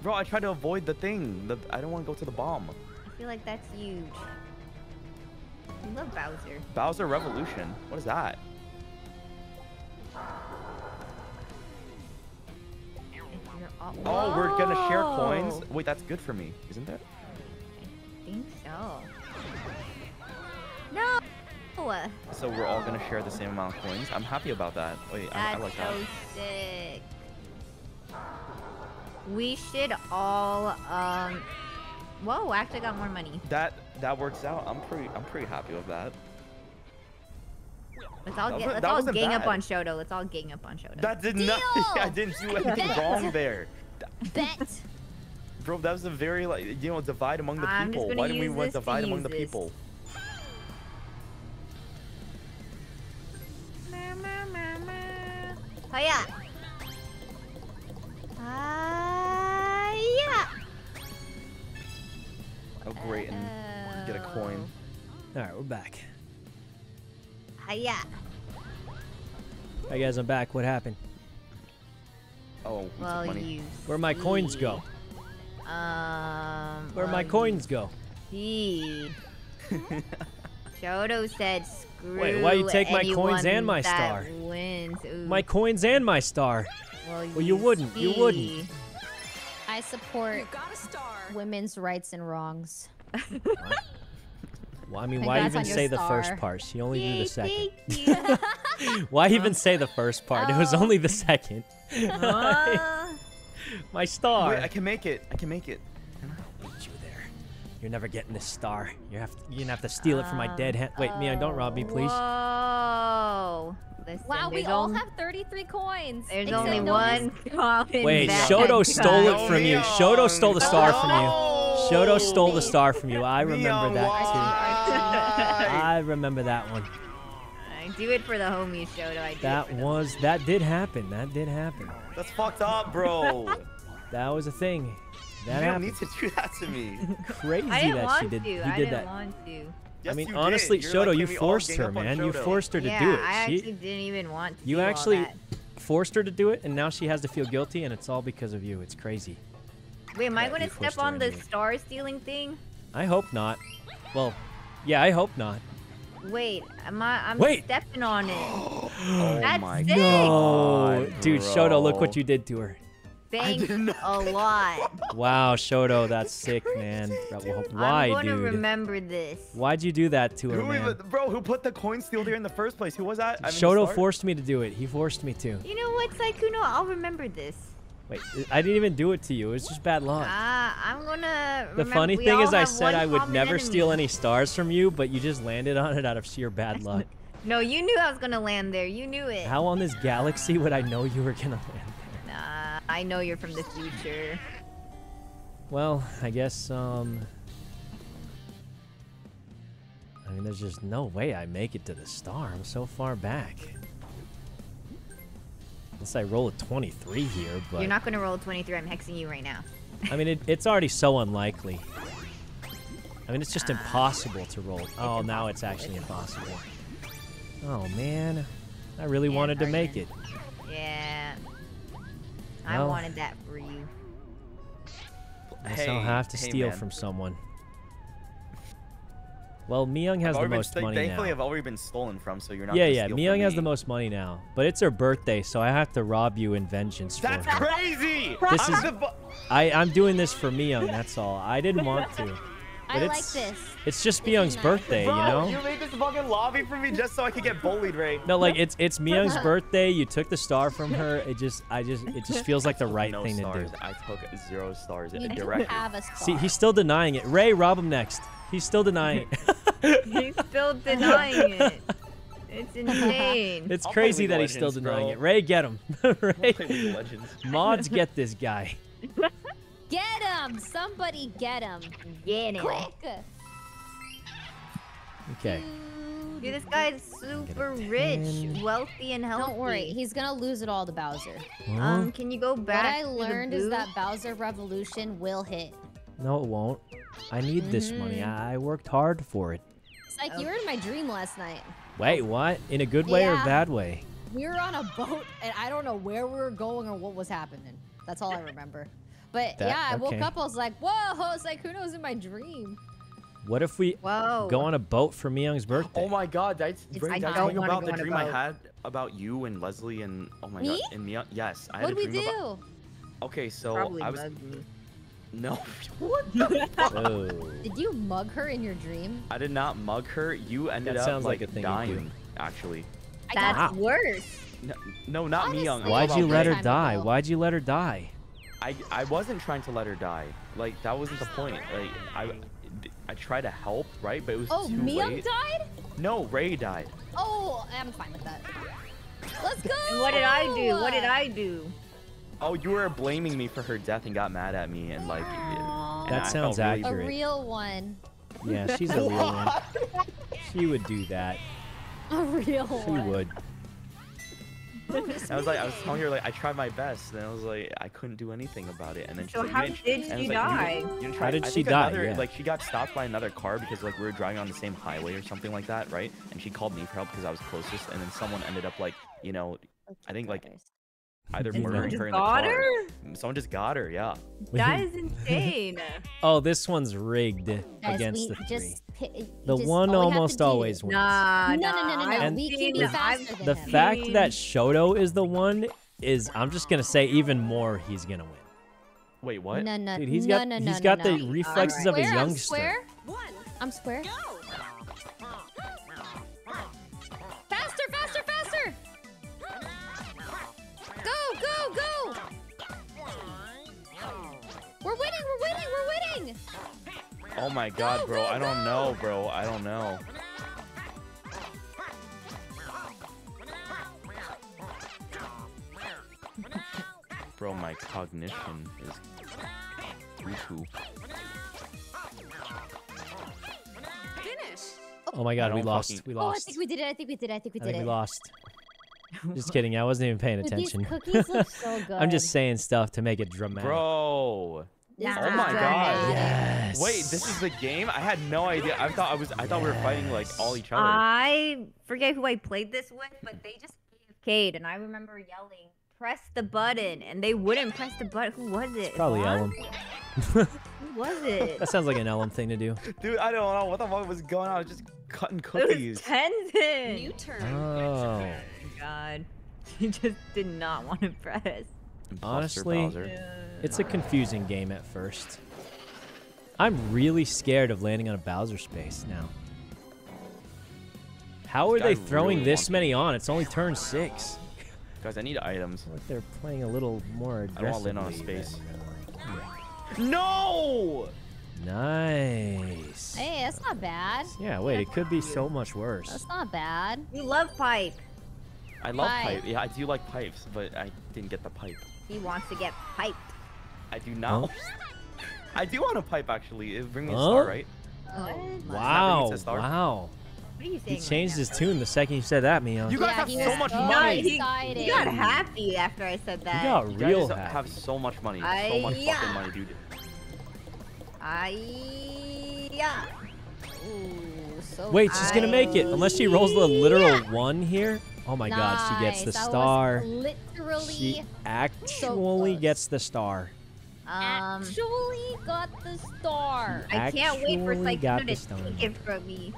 Bro, I tried to avoid the thing. The, I don't want to go to the bomb. I feel like that's huge. You love Bowser. Bowser Revolution. What is that? You're Oh, we're gonna share coins. Wait, that's good for me, isn't it? I think so. No. So we're all gonna share the same amount of coins. I'm happy about that. Wait, I, I like so that. sick. We should all um. Whoa! I actually, got more money. That that works out. I'm pretty I'm pretty happy with that. Let's all get. Let's all wasn't gang up on Shoto. Let's all gang up on Shoto. That did not. <laughs> I didn't do anything Bet. wrong there. Bet. Bro, that was a very like you know divide among the I'm people. Why didn't we want this to divide among use the this. people? Hiya. yeah. Uh, oh, great, and get a coin. All right, we're back. Hiya. Hey guys, I'm back. What happened? Oh, Well, money. you. Where my coins go? Um. Where well, my coins go? See. Shoto said screw Wait, why you take my coins and my star? Wins. My coins and my star. well, well, you wouldn't, you wouldn't. I support got a star. women's rights and wrongs. Well, I mean, My why even on your say the first part? She only Yay, knew the second. thank you. <laughs> Why even say the first part? It was Oh. only the second. Uh, <laughs> <laughs> my star. Wait, I can make it. I can make it. Can I beat you there. You're never getting this star. You have to, you're gonna have to steal it from my dead hand. Wait, Mia, don't rob me, please. Whoa. Listen, Wow, we there's all have 33 coins. There's only nobody's- one common Wait, bad Shoto stole it from you. Leon. Shoto stole the star from you. No. Shoto stole the star from you. I <laughs> remember that too. I remember that one. I do it for the homies, Shoto. I do That for the was that did happen. That did happen. That's fucked up, bro. <laughs> That was a thing. That you don't need to do that to me. <laughs> Crazy that she did. to. You I did didn't that. want to. Yes, I mean, you honestly, did. You're Shoto, like, you "Can we all forced her, up on man. You forced her to yeah, do it. I She- actually didn't even want to. you do all actually that. forced her to do it, and now she has to feel guilty, and it's all because of you. It's crazy. Wait, am I going to step on the anyway. star stealing thing? I hope not. Well, yeah, I hope not. Wait, am I? I'm Wait. stepping on it. <gasps> Oh That's my sick. No, God, dude, Shoto, look what you did to her. Thanks didn't a lot. Wow, Shoto, that's sick, man. <laughs> Why, I'm gonna dude? remember this. Why'd you do that to her, Who man? even, bro, who put the coin steal there in the first place? Who was that? I mean, Shoto forced me to do it. He forced me to. You know what, Sykkuno? I'll remember this. Wait, I didn't even do it to you. It was just bad luck. Ah, I'm gonna. The funny thing is, I said I would never steal any stars from you, but you just landed on it out of sheer bad luck. No, you knew I was gonna land there. You knew it. How on this galaxy would I know you were gonna land there? Nah, I know you're from the future. Well, I guess, um... I mean, there's just no way I make it to the star. I'm so far back. Unless I roll a 23 here, but... You're not gonna roll a 23. I'm hexing you right now. I mean, it, it's already so unlikely. I mean, it's just ah. impossible to roll. Oh, now it's actually impossible. Oh, man. I really Yeah, wanted to make Arden. it. Yeah. I Well. wanted that for you. Guess Hey, I'll have to hey, steal man. from someone. Well, Myung has the been most money Thankfully, now. I've already been stolen from, so you're not. Yeah, yeah. Myung has the most money now, but it's her birthday, so I have to rob you in vengeance for That's her. crazy. This I'm is- I, I'm doing this for Myung, that's all. I didn't want to. I But like it's, this. It's just This Myung's nice. birthday, Bro, you know? you made this fucking lobby for me just so I could get bullied, Rae. No, like it's it's <laughs> Myung's birthday. You took the star from her. It just I just it just feels like the <laughs> right no thing stars. to do. I took zero stars You do directly. have a star. See, he's still denying it. Rae, rob him next. He's still denying it. <laughs> He's still denying it. It's insane. it's I'll crazy that of he's still denying bro. it. Rae, get him. Rae, Legends. mods get this guy. Get him! Somebody get him! Get it. Quick! Okay. Dude, this guy's super rich, wealthy, and healthy. Don't worry, he's gonna lose it all to Bowser. Huh? Um, can you go back? What back? I to the learned is that Bowser Revolution will hit. no, it won't. I need this money. Mhm. I I worked hard for it. It's like you were in my dream last night. Wait, what? In a good way or Yeah. bad way? We were on a boat, and I don't know where we were going or what was happening. That's all I remember. But That- yeah, I woke okay. up, I was like, whoa, <laughs> it's like, who knows in my dream? What if we Whoa. go on a boat for Myung's birthday? Oh my god, that's, It's- Rae, I don't talking about the dream I had about you and Leslie and oh my Me? god, and Mia. Yes, I had What a did we dream do? about. Okay, so Probably I was mugged <laughs> no. what the <laughs> fuck? Oh. Did you mug her in your dream? I did not mug her. You ended That up sounds like like, a thing dying. Actually, I That's got Wow. worse. no, no not me. Young. Why'd you let her die? ago. Why'd you let her die? I I wasn't trying to let her die. Like that wasn't the point. Like I I tried to help, right? But it was Oh, too Myung late. died? No, Rae died. Oh, I'm fine with that. Let's go! And what did I do? What did I do? Oh, you were blaming me for her death and got mad at me and like. Aw. and That I sounds felt really A real one. Yeah, she's a real one. <laughs> She would do that. A real She one. She would. <laughs> I was like, I was telling her like I tried my best, and I was like, I couldn't do anything about it. And then she's So like, how didn't, did she was like, you die? didn't- you didn't How did I she die? Another, Yeah. Like she got stopped by another car because like we were driving on the same highway or something like that, right? And she called me for help because I was closest, and then someone ended up like, you know, I think, like, either Someone murdering just her in the got car. her? Someone just got her, yeah. That is insane. <laughs> Oh, this one's rigged Guys, against we the three. just, pi- The just- one all we have to almost always wins. nah, No, no, no, no, nah, no. I've we can be faster than The him. fact that Shoto is the one is, I'm just gonna say, even more he's gonna win. Wait, what? No, no, Dude, he's no, got no, he's no, got no, the no. reflexes I'm of a square, I'm youngster. square. One. I'm square. Go. We're winning, we're winning, we're winning! Oh my god, Go, bro. go, I don't go! know, bro. I don't know. Bro, my cognition is doo-doo. Finish. Oh my god, we lost. fucking- We lost. Oh, I think we did it, I think we did it, I think we I did think it. we lost. <laughs> Just kidding. I wasn't even paying Dude, attention. These cookies look so good. <laughs> I'm just saying stuff to make it dramatic. Bro. This Oh my God. Yes. Wait, this is the game? I had no idea. I thought I was I thought we were fighting like all each other. I forget who I played this with, but they just AFK'd, and I remember yelling, "Press the button," and they wouldn't press the button. Who was it? Probably Vaughn? Ellen. <laughs> Who was it? That sounds like an Ellen thing to do. Dude, I don't know what the fuck was going on. I was just cutting It was cookies. Tenzin. New turn. Oh. oh God, <laughs> he just did not want to press. Imposter Honestly, Bowser. It's a confusing game at first. I'm really scared of landing on a Bowser space now. How are they throwing really this many on? It's only turn six. Guys, I need items. Like they're playing a little more I don't wanna land on a space. No! Nice. Hey, that's not bad. Yeah, wait, it could be so much worse. That's not bad. You love pipe. I love Pipe. pipe. Yeah, I do like pipes, but I didn't get the pipe. He wants to get piped. I do not. <laughs> I do want a pipe actually. It bring me a star, right? Oh, what? Wow, a star. wow. What are you He saying? right changed his tune the second you said that, Mio. You guys Yeah, have so much so money. he, he got happy after I said You that. got You real guys happy. have so much money. So much yeah. fucking money, dude. I yeah. Ooh, so Wait, she's gonna make it. Unless she rolls the literal one here. Oh my god, she gets the Nice, that was star. Literally, She actually close. gets the star. Um, actually got the star. I can't wait for actually got Cyclone the to stone. take it from me.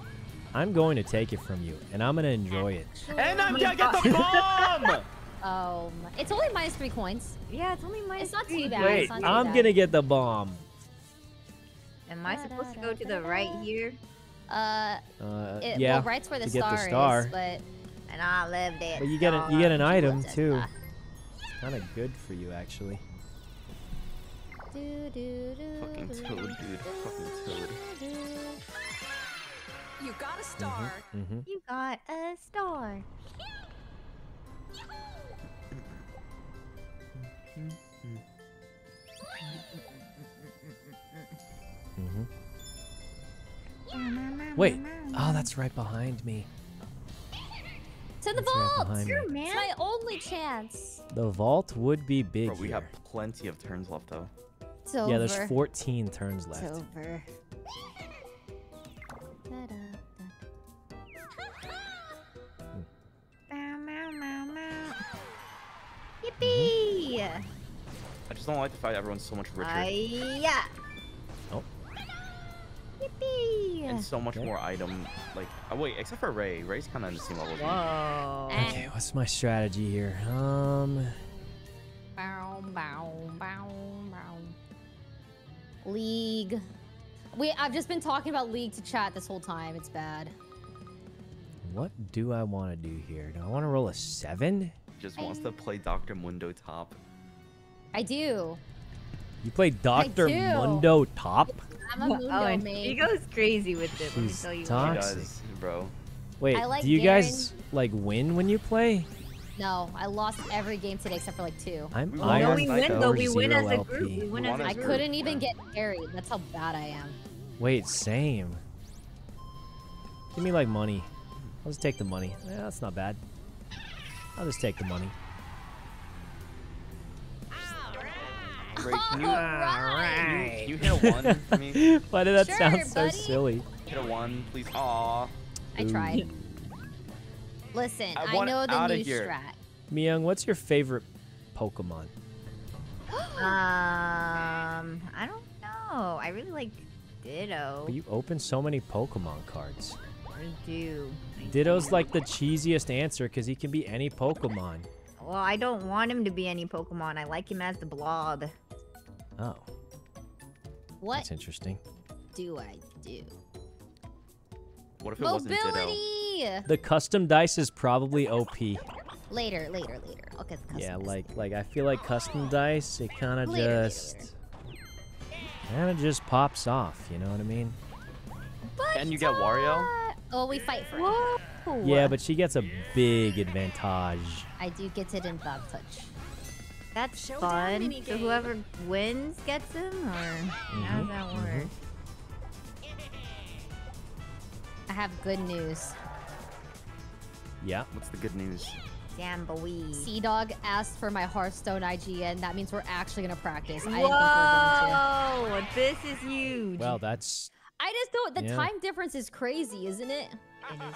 I'm going to take it from you, and I'm gonna enjoy it. And I'm gonna get the <laughs> bomb! Um, it's only minus three coins. Yeah, it's only my. It's not too bad. Wait, it's not too I'm bad. gonna get the bomb. Am I supposed to go to the right here? Uh, Uh, it, yeah, well, right's where the to get star, the star. is, but And I love that. but you get an you uh, get an item What's it? too. Kind of good for you actually. Do, do, do, Fucking toad, dude. do, Fucking toad. do, do. You got a mm-hmm, star. Mm-hmm. You got a star. Mm-hmm. Wait. Oh, that's right behind me. To the vault! behind me. Sure, It's my only chance. The vault would be big Bro, we here. have plenty of turns left though. It's over. Yeah, there's 14 turns left. It's left. over. <laughs> Meow. Mm-hmm. Yippee! I just don't like the fact that everyone's so much richer Hiya. Oh. Yippee! and so much Okay. more item. Like, oh wait, except for Rae. Rae's kind of on the same level. Whoa. Okay, what's my strategy here? Um, Bow, bow, bow, bow. League. Wait, I've just been talking about League to chat this whole time. It's bad. what do I want to do here? Do I want to roll a seven? Just wants to play Dr. Mundo top. I do. You play Doctor. Mundo top? I'm a Mundo Oh, and he goes crazy with it. Let me tell you. toxic. what. He does, bro. Wait, like do you Garen. guys like win when you play? No, I lost every game today except for like two. I'm We won. Iron No, we win though. We win as a group. We win We as won a as I a group. group. couldn't even get carried. That's how bad I am. Wait, same. Give me like money. I'll just take the money. Yeah, that's not bad. I'll just take the money. Rae, can you, <laughs> Alright. can you, can you hit a one for me? <laughs> Why did that Sure, sound so buddy. silly? Hit a one, please. Aw. I tried. Listen, I I, know the new here. strat. Myung, what's your favorite Pokemon? <gasps> Um, I don't know. I really like Ditto. But you open so many Pokemon cards. I do. I Ditto's do. like the cheesiest answer because he can be any Pokemon. Well, I don't want him to be any Pokemon. I like him as the blob. Oh, What that's interesting. do I do? What if it wasn't Ditto? Mobility. The custom dice is probably OP. Later, later, later. I'll get the Yeah, customers. like like I feel like custom dice, it kind of Later, later, just kind of just pops off. You know what I mean? But, And you get Wario? Oh, we fight for it. Whoa. Yeah, but she gets a big advantage. I do get it in Bob touch. That's Showdown fun. So whoever wins gets him, or how does that mhm. work? I have good news. Yeah. What's the good news? Damn, boy. Sea Dog asked for my Hearthstone IGN. That means we're actually gonna practice. I didn't think we were going to. Whoa! This is huge. Well, that's I just don't. The Yeah. time difference is crazy, isn't it?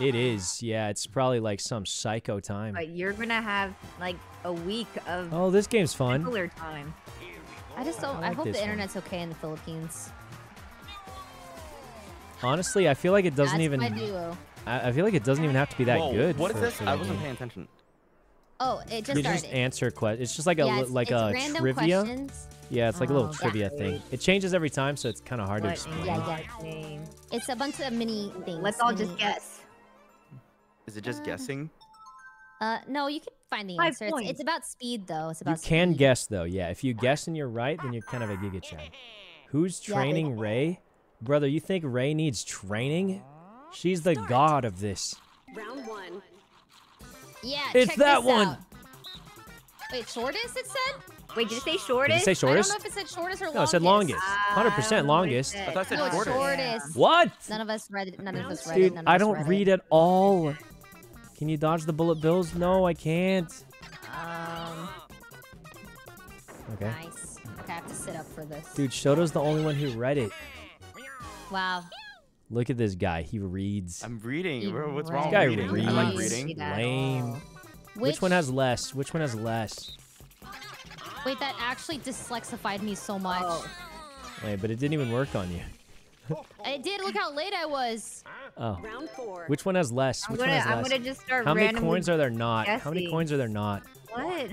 It is. Yeah, it's probably like some psycho time. But you're gonna have like a week of Oh, this game's fun. cooler time. I just don't. I I, hope the this one. internet's okay in the Philippines. Honestly, I feel like it doesn't That's even. my duo. I, I feel like it doesn't even have to be that Whoa, good. What is this? I wasn't game. paying attention. Oh, it just You started. just answer questions. It's just like a yeah, li- it's, like it's a random trivia. questions. Yeah, it's like a little Oh, trivia yeah. thing. It changes every time, so it's kind of hard to What explain. Yeah, yeah. It's a bunch of mini things. Let's all just guess. Is it just Uh, guessing? Uh, no, you can find the Five answer. It's, it's about speed, though. It's about. You about. can speed. guess though. Yeah, if you guess and you're right, then you're kind of a Giga Chad. <laughs> Who's Yeah, training Rae? Brother, you think Rae needs training? She's the Start. god of this. Round one. Yeah, It's check that this one. out. Wait, shortest? It said. Wait, did it say shortest? Did shortest? you say I don't know if it said shortest or longest. No, it said longest. Ah, 100% I don't know what it longest. I thought it said No, shortest. shortest. What? None of us read it. None of us read Dude, it. None I don't read read it. it all. Can you dodge the bullet bills? No, I can't. Um, Okay. Nice. Okay, I have to sit up for this. Dude, Shoto's the only one who read it. Wow. Look at this guy. He reads. I'm reading. You Bro, What's read. wrong This guy with reading? I like reading. that. Lame. Which, one has less? Which one has less? Wait, that actually dyslexified me so much. Oh. Wait, but it didn't even work on you. <laughs> It did. Look how late I was. Oh. Round four. Which one has less? I'm Which gonna, one has I'm less? gonna just start How many coins are there not? How many coins are there not? What?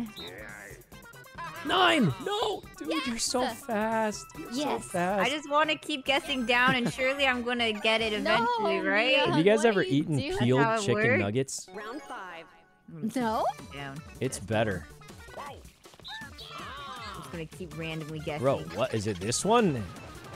Nine! No! Dude, you're so fast. You're so fast. I just want to keep guessing down, and surely I'm gonna get it <laughs> eventually, No, right? Mia. Have you guys What ever you eaten doing? peeled That's how it chicken works? nuggets? Round five. No. Down. It's better. I'm gonna keep randomly guessing. Bro, what is it? This one?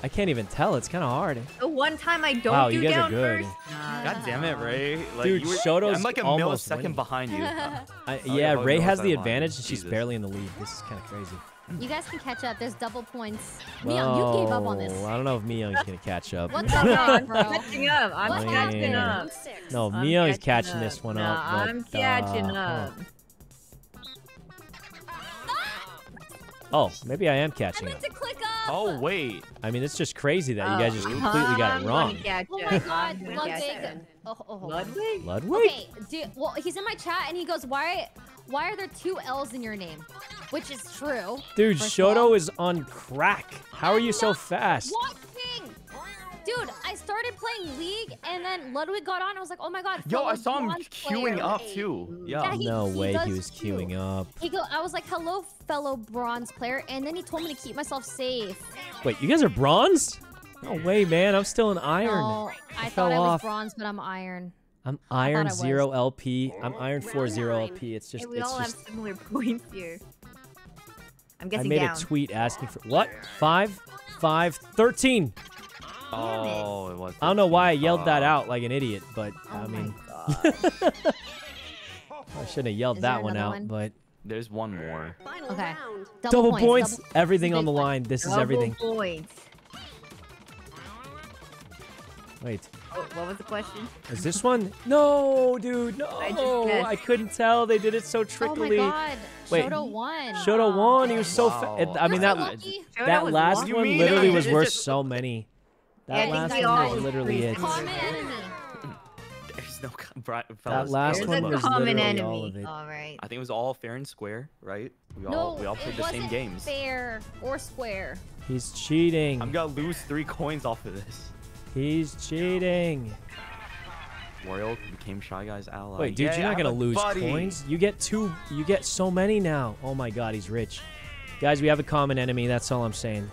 I can't even tell. It's kind of hard. The one time I don't Wow, do you guys are down good. first. Nah, God damn it, Rae. Like, Dude, you were, Shoto's I'm like a almost millisecond winning. behind you. <laughs> Uh, I, Oh, yeah, yeah, Rae has the advantage and she's barely in the lead. This is kind of crazy. You guys can catch up. There's double points. Neon, you gave up on this. Whoa, I don't know if Miyoung's gonna catch up. What <laughs> I'm the heck, bro? catching up. I'm What catching up. No, I'm Miyoung's catching up. this one Nah, up. but, I'm catching uh, up. Oh, maybe I am I catching meant up. click up. oh, wait. I mean, it's just crazy that you guys just Oh, completely got it wrong. Oh my god, Ludwig. Oh, oh, hold. Ludwig? Ludwig? Okay, do, well, he's in my chat and he goes, "Why, why are there two L's in your name?" Which is true. Dude, First of all- Shoto is on crack. How are you so fast? Watching. Dude, I started playing League and then Ludwig got on. I was like, "Oh my god!" Yo, I saw him queuing player. up too. Yeah, Yeah. he- No he way he was too. queuing up. He go, I was like, "Hello, fellow bronze player," and then he told me to keep myself safe. Wait, you guys are bronze? No way, man. I'm still an iron. No, I, I thought I was off. bronze, but I'm iron. I'm iron thought I was. zero LP. I'm iron four Round zero nine. LP. It's just, Hey, we it's all just. have similar <laughs> points here. I'm I made down. a tweet asking for what? Five, five, thirteen. Oh, it was. I don't know why I yelled that out like an idiot, but Oh I mean, my. <laughs> I shouldn't have yelled Is that one out. one? But There's one more. Final Okay. round. double, points, double- everything on the one. line. This is everything. points. Wait, What, what was the question? Is this one? No, dude, I just no. guessed. I couldn't tell. They did it so trickily. Oh trickily. my god. Wait. Shoto won. Shoto won. He was so. Fa- Wow. I mean that. Shoto that last one? One literally was worth so many. Yeah, That I think last we one all was literally it. Common enemy. <laughs> There's no co- bri- That last There's one a was common literally all enemy. of it. All right. I think it was all fair and square, right? We No, all we all played the same wasn't games. fair or square. He's cheating. I'm gonna lose three coins off of this. He's cheating. Wario became Shy Guy's ally. Wait, dude, Yeah, you're not gonna lose buddy. coins. You get two. You get so many now. Oh my god, he's rich. Guys, we have a common enemy. That's all I'm saying.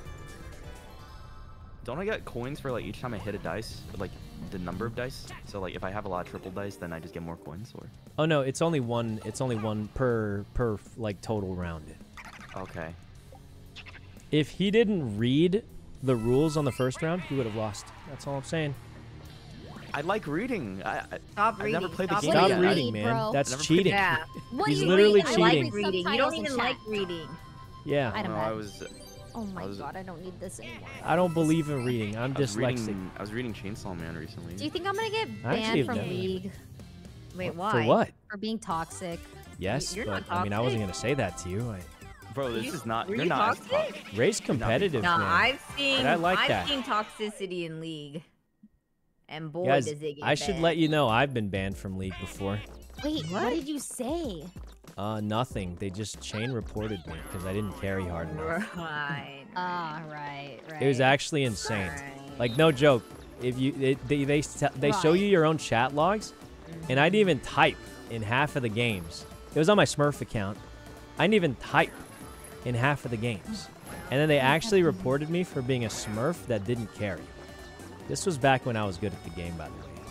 Don't I get coins for like each time I hit a dice, like the number of dice? So like if I have a lot of triple dice, then I just get more coins, or Oh no, it's only one. It's only one per per like total round. okay. If he didn't read the rules on the first round, he would have lost. That's all I'm saying. I like reading. I, I Stop I've reading. never played the game Stop yet. reading, man. bro. That's cheating. Yeah. He's literally read? I I cheating. like reading. You don't even like reading. Yeah, I I don't don't know, know. I was Oh my I was- god, I don't need this anymore. I don't believe in reading. I'm I dyslexic. reading I was reading Chainsaw Man recently. Do you think I'm gonna get banned from never- League Wait, why? For what? for being toxic? Yes, You're but not I mean, I wasn't gonna say that to you. I, Bro, this You- is not. were You're you not as toxic? toxic. Rae's competitive, Nah, man. I've seen. I like I've that. seen toxicity in League. And boy, Guys, does it get I should let you know I've been banned from League before. Wait, what, What? did you say? Uh, nothing. They just chain reported me because I didn't carry hard enough. Right. <laughs> Ah, right, right. It was actually insane. Right. Like no joke. If you they they they, s- they show you your own chat logs, and I didn't even type in half of the games. It was on my Smurf account. I didn't even type in half of the games, and then they actually reported me for being a Smurf that didn't carry. This was back when I was good at the game, by the way.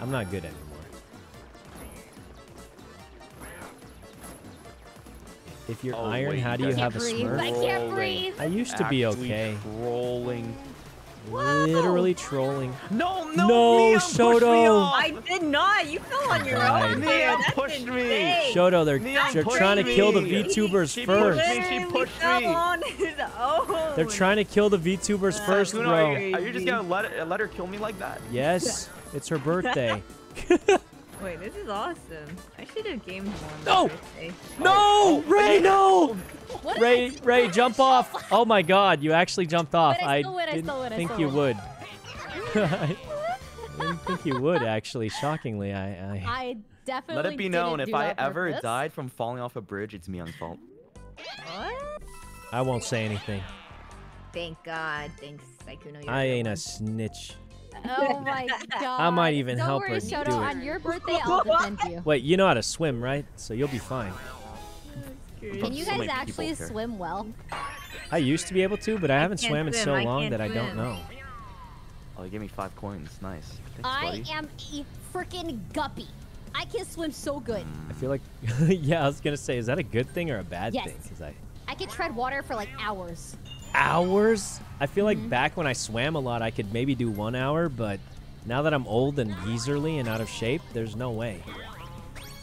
I'm not good anymore. If you're Oh, iron, wait, how do you guys have a Can't. Smurf? I can't breathe. I used to be Actually okay. Trolling. Literally trolling. No, No, no, Neon pushed me Shoto. I did not. You fell on your Died. own. there. Neon That's pushed me. insane. Shoto, they're Neon they're pushed trying to kill the me. VTubers She first. pushed me. She Literally pushed fell me. on his own. They're trying to kill the VTubers Uh, first, Kuno, bro. Are you, are you just gonna let let her kill me like that? Yes, <laughs> it's her birthday. <laughs> Wait, this is awesome. I should have gamed more. on No. my birthday. No, Rae, no! What Rae, Rae, jump off! Oh my God, you actually jumped off. But I win, didn't still win, I think you win. would. <laughs> I didn't think you would actually. Shockingly, I, I I definitely. Let it be known, if I ever purpose. died from falling off a bridge, it's Mion's fault. What? I won't say anything. Thank God. Thanks, Sykkuno. I the ain't a snitch. Oh <laughs> my god. I might even Don't help worry, her Shoto, do it. On your birthday, I'll defend you. Wait, you know how to swim, right? So you'll be fine. Can you guys many people actually swim well? I used to be able to, but I haven't can't swam in so I long can't that I don't know. Oh, you gave me five coins. Nice. Thanks, I buddy. am a freaking guppy. I can swim so good. Mm. I feel like, <laughs> yeah, I was gonna say, is that a good thing or a bad Yes. thing? Because I I can tread water for like hours. Hours. I feel Mm-hmm. like back when I swam a lot, I could maybe do one hour, but now that I'm old and geezerly and out of shape, there's no way.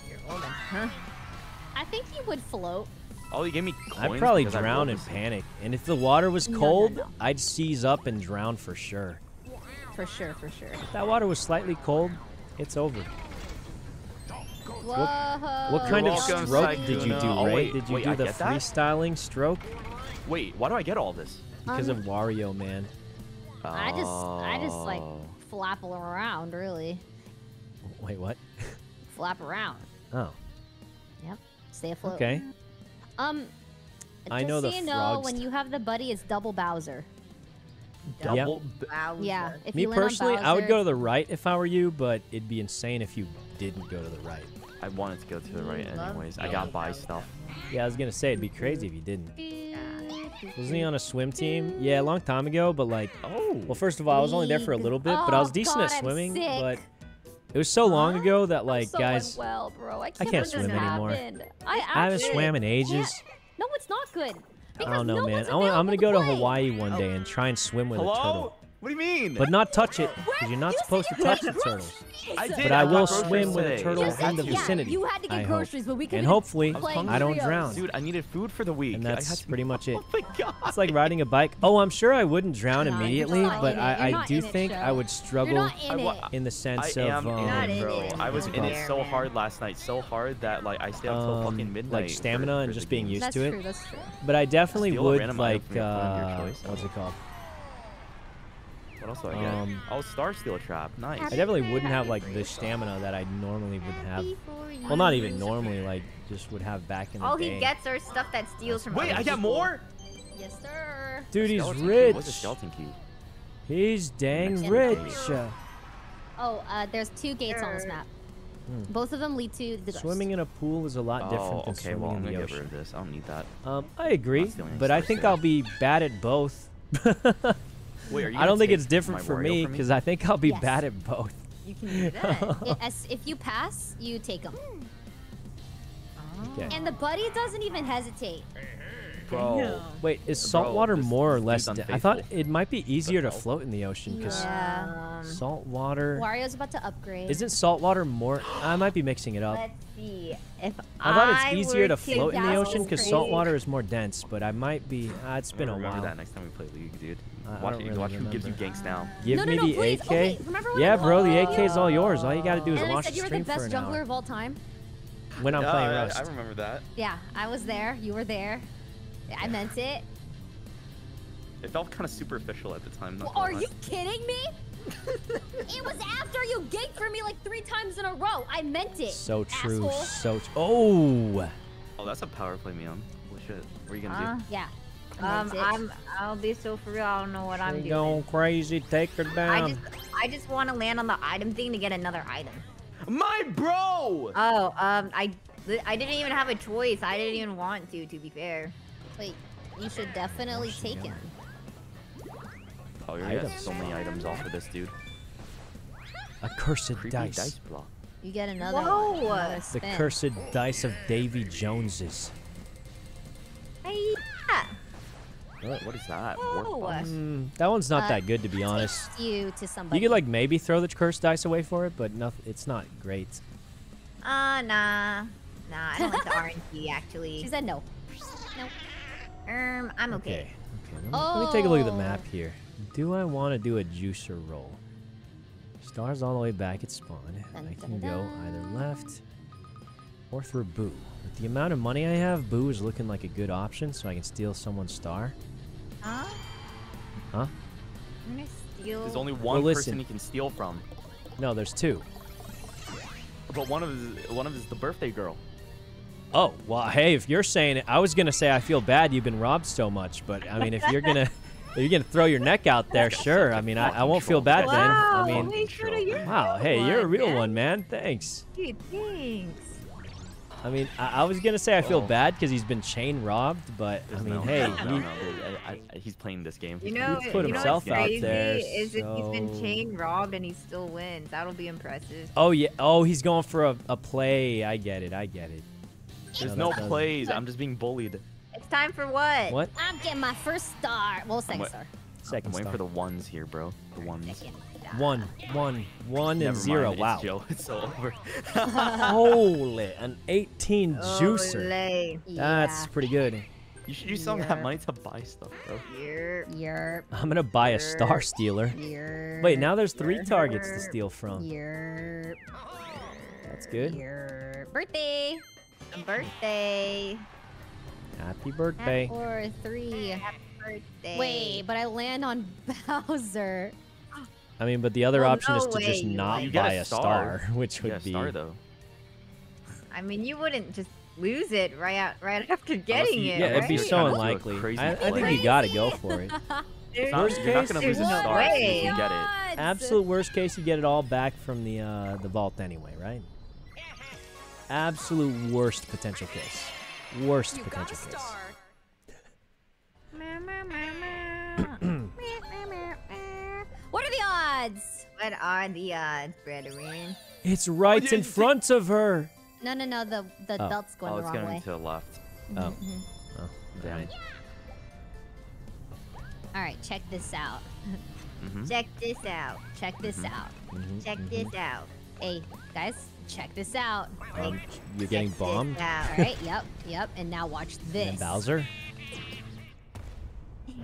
You're old and- Huh? I think he would float. Oh, you gave me coins. I'd probably drown in panic, and if the water was No, no, cold, no. I'd seize up and drown for sure. For sure, for sure. If that water was slightly cold, it's over. Whoa. What kind of stroke did you do, Sykkuno. Oh, Rae? wait, did you wait, do I the get that? freestyling stroke? Wait, why do I get all this? Because Um, of Wario, man. I just, I just like Oh. flap around, really. Wait, what? Flap around. Oh, Yep. Stay afloat. okay. Um. I know so the you know, frogs- when you have the buddy, it's double Bowser. Yeah. Double. b- Wowza. Yeah. If Me you land on personally, I would go to the right if I were you, but it'd be insane if you didn't go to the right. I wanted to go to the right anyways. I Billy got buy stuff. Yeah, I was gonna say it'd be crazy if you didn't. Wasn't he on a swim team? Yeah, a long time ago, but like, Oh. well, first of all, I was only there for a little bit, but I was Oh, decent God, at swimming. But it was so long ago that like, so guys, unwell, bro. I can't, can't swim anymore. I, I haven't swam in can't- ages. No, it's not good. I don't know, no man. I want, I'm gonna available go to play. Hawaii one day and try and swim with a turtle. What do you mean? But not touch it, because you're not You supposed to touch the turtles. I did. But I I will got swim with a today. turtle You in the yeah, vicinity. you had to get I hope. groceries, but we couldn't And hopefully. I don't drown. Dude, I needed food for the week. And I that's had pretty much it. <laughs> Oh my god. It's like riding a bike. Oh, I'm sure I wouldn't drown Nah, you're immediately, but. I, I do in it, think I would struggle in I wa- it. in the sense I of am in Not um, it, in bro. it. I was in it There, so hard last night, so hard that like I stayed up till um, fucking midnight. like stamina for and the just being used to it. That's true. That's true. But I definitely would like your- from your uh, choice. what's it called? What else do I get? Um, oh, Star Steel Trap. Nice. I definitely wouldn't have like the stamina that I normally would have. Well, not even normally, like just would have back in the All day. he gets are stuff that steals from Wait, I got more. Yes, sir. Dude, he's Skeleton Key. rich. What's a skeleton key? He's dang rich. Oh, uh, there's two gates on this map. Hmm. Both of them lead to the ghost. Swimming in a pool is a lot different oh, than okay. swimming Well, I'm in gonna the get rid ocean. of this. I don't need that. Um, I agree, but I think Steel. I'll be bad at both. <laughs> Wait, are you? I don't think it's different for me because I think I'll be Yes. bad at both. You can do that. <laughs> It- as- if you pass, you take them. Okay. And the buddy doesn't even hesitate. Bro. Wait, is salt water this- more or less? dude's da- I thought it might be easier to float in the ocean because Yeah. Salt water. Wario's about to upgrade. Isn't salt water more? I might be mixing it up. let's see. If I thought it's easier to float in the ocean because crazy. salt water is more dense, but I might be. Uh, it's I'm been a gonna remember while. that next time we play League, dude. I- I watch don't it. really watch who gives you ganks now. Give no, no, me no, the please. AK. Okay, remember when yeah, I bro, the told AK is all yours. All you gotta do is And then I watch said the you were the best jungler of all time. When I'm Yeah, playing I- Rust. I remember that. Yeah, I was there. You were there. Yeah, I meant it. It felt kind of superficial at the time. not Well, are you kidding me? It was after you ganked for me like three times in a row. I meant it. So true. asshole. So. Tr- oh. Oh, that's a power play, Meon. Holy shit. What are you gonna Uh, do? Yeah. Um, I'm. I'll be so for real. I don't know what I'm doing. going crazy. Take her down. I just, I just want to land on the item thing to get another item. My bro! Oh, um, I, I didn't even have a choice. I didn't even want to. To be fair. Wait, you should definitely take him. Oh, you're Items. so many items off of this, dude. A cursed Creepy dice. dice block. You get another Whoa. one. Another The cursed dice of Davy Joneses. Hey, yeah. What, what is that? Whoa. Mm, that one's not Uh, that good to be honest. You to somebody. You could like maybe throw the cursed dice away for it, but nothing. It's not great. Uh, nah. Nah, I don't like the RNG <laughs> actually. She said no. No. Um, I'm okay. Okay. Okay. Let me, let me take a look at the Oh. map here. Do I want to do a juicer roll? Stars all the way back at spawn. Dun, I dun, can go dun. either left or through Boo. With the amount of money I have, Boo is looking like a good option, so I can steal someone's star. Huh? Huh? I'm gonna steal. There's only one listen. person he can steal from. No, there's two. But one of his, one of his the birthday girl. Oh, well, hey, if you're saying it, I was gonna say I feel bad you've been robbed so much, but I mean, if you're gonna, if <laughs> you're gonna throw your neck out there, sure. I mean, I, I won't feel bad then. I mean, wait, wow, the hey, you're a real man. one, man. Thanks. Dude, thanks. I mean, I, I was gonna say I feel Oh. bad because he's been chain robbed, but I mean, no, hey, no, no, no, I, I, he's playing this game. You He's know, He's put you know himself what's out crazy there, is if he's been chain robbed and he still wins. That'll be impressive. oh yeah, oh he's going for a, a play. I get it, I get it. There's No, no plays. I'm just being bullied. It's time for what? What? I'm getting my first star. Well, second wait- star. I'm Second waiting star. for the ones here, bro. The ones. Second star. One, one, one, Never and zero. mind, wow. <laughs> It's Joe. It's so over. Holy, an 18 juicer. Olay. That's pretty good. you should use some of that money to buy stuff, bro. You're, Yerp. I'm gonna buy a star stealer. Yerp. Wait, now there's three targets to steal from. Yerp. That's good. Yerp. Birthday. birthday. Happy birthday. Four, three. Happy birthday. Wait, but I land on <laughs> Bowser. I mean, but the other Well, option is to just way, you not You get buy a a star, star. <laughs> which You would get a be. star though. I mean, you wouldn't just lose it right out, right after getting you- it. Yeah, it'd be so Unless you do a unlikely. I, I think play. you gotta go for it. <laughs> There's- Not- Worst you're not gonna lose a star. way. You get it. Absolute worst case, you get it all back from the uh, the vault anyway, right? Absolute worst potential case. Worst You got potential a case. <coughs> What are the odds? What are the odds, brethren? It's right in front of her. No, no, no. The the Oh. belt's going Oh, the it's wrong going way. to the left. Oh. Mhm. Oh, Damn. All right, check this out. Mhm. Check this out. Check this Mhm. out. Mhm, Check mhm. this out. Hey, guys, check this out. Um, you're getting Check bombed. out. All right, yep, yep. And now watch <laughs> this. And Bowser.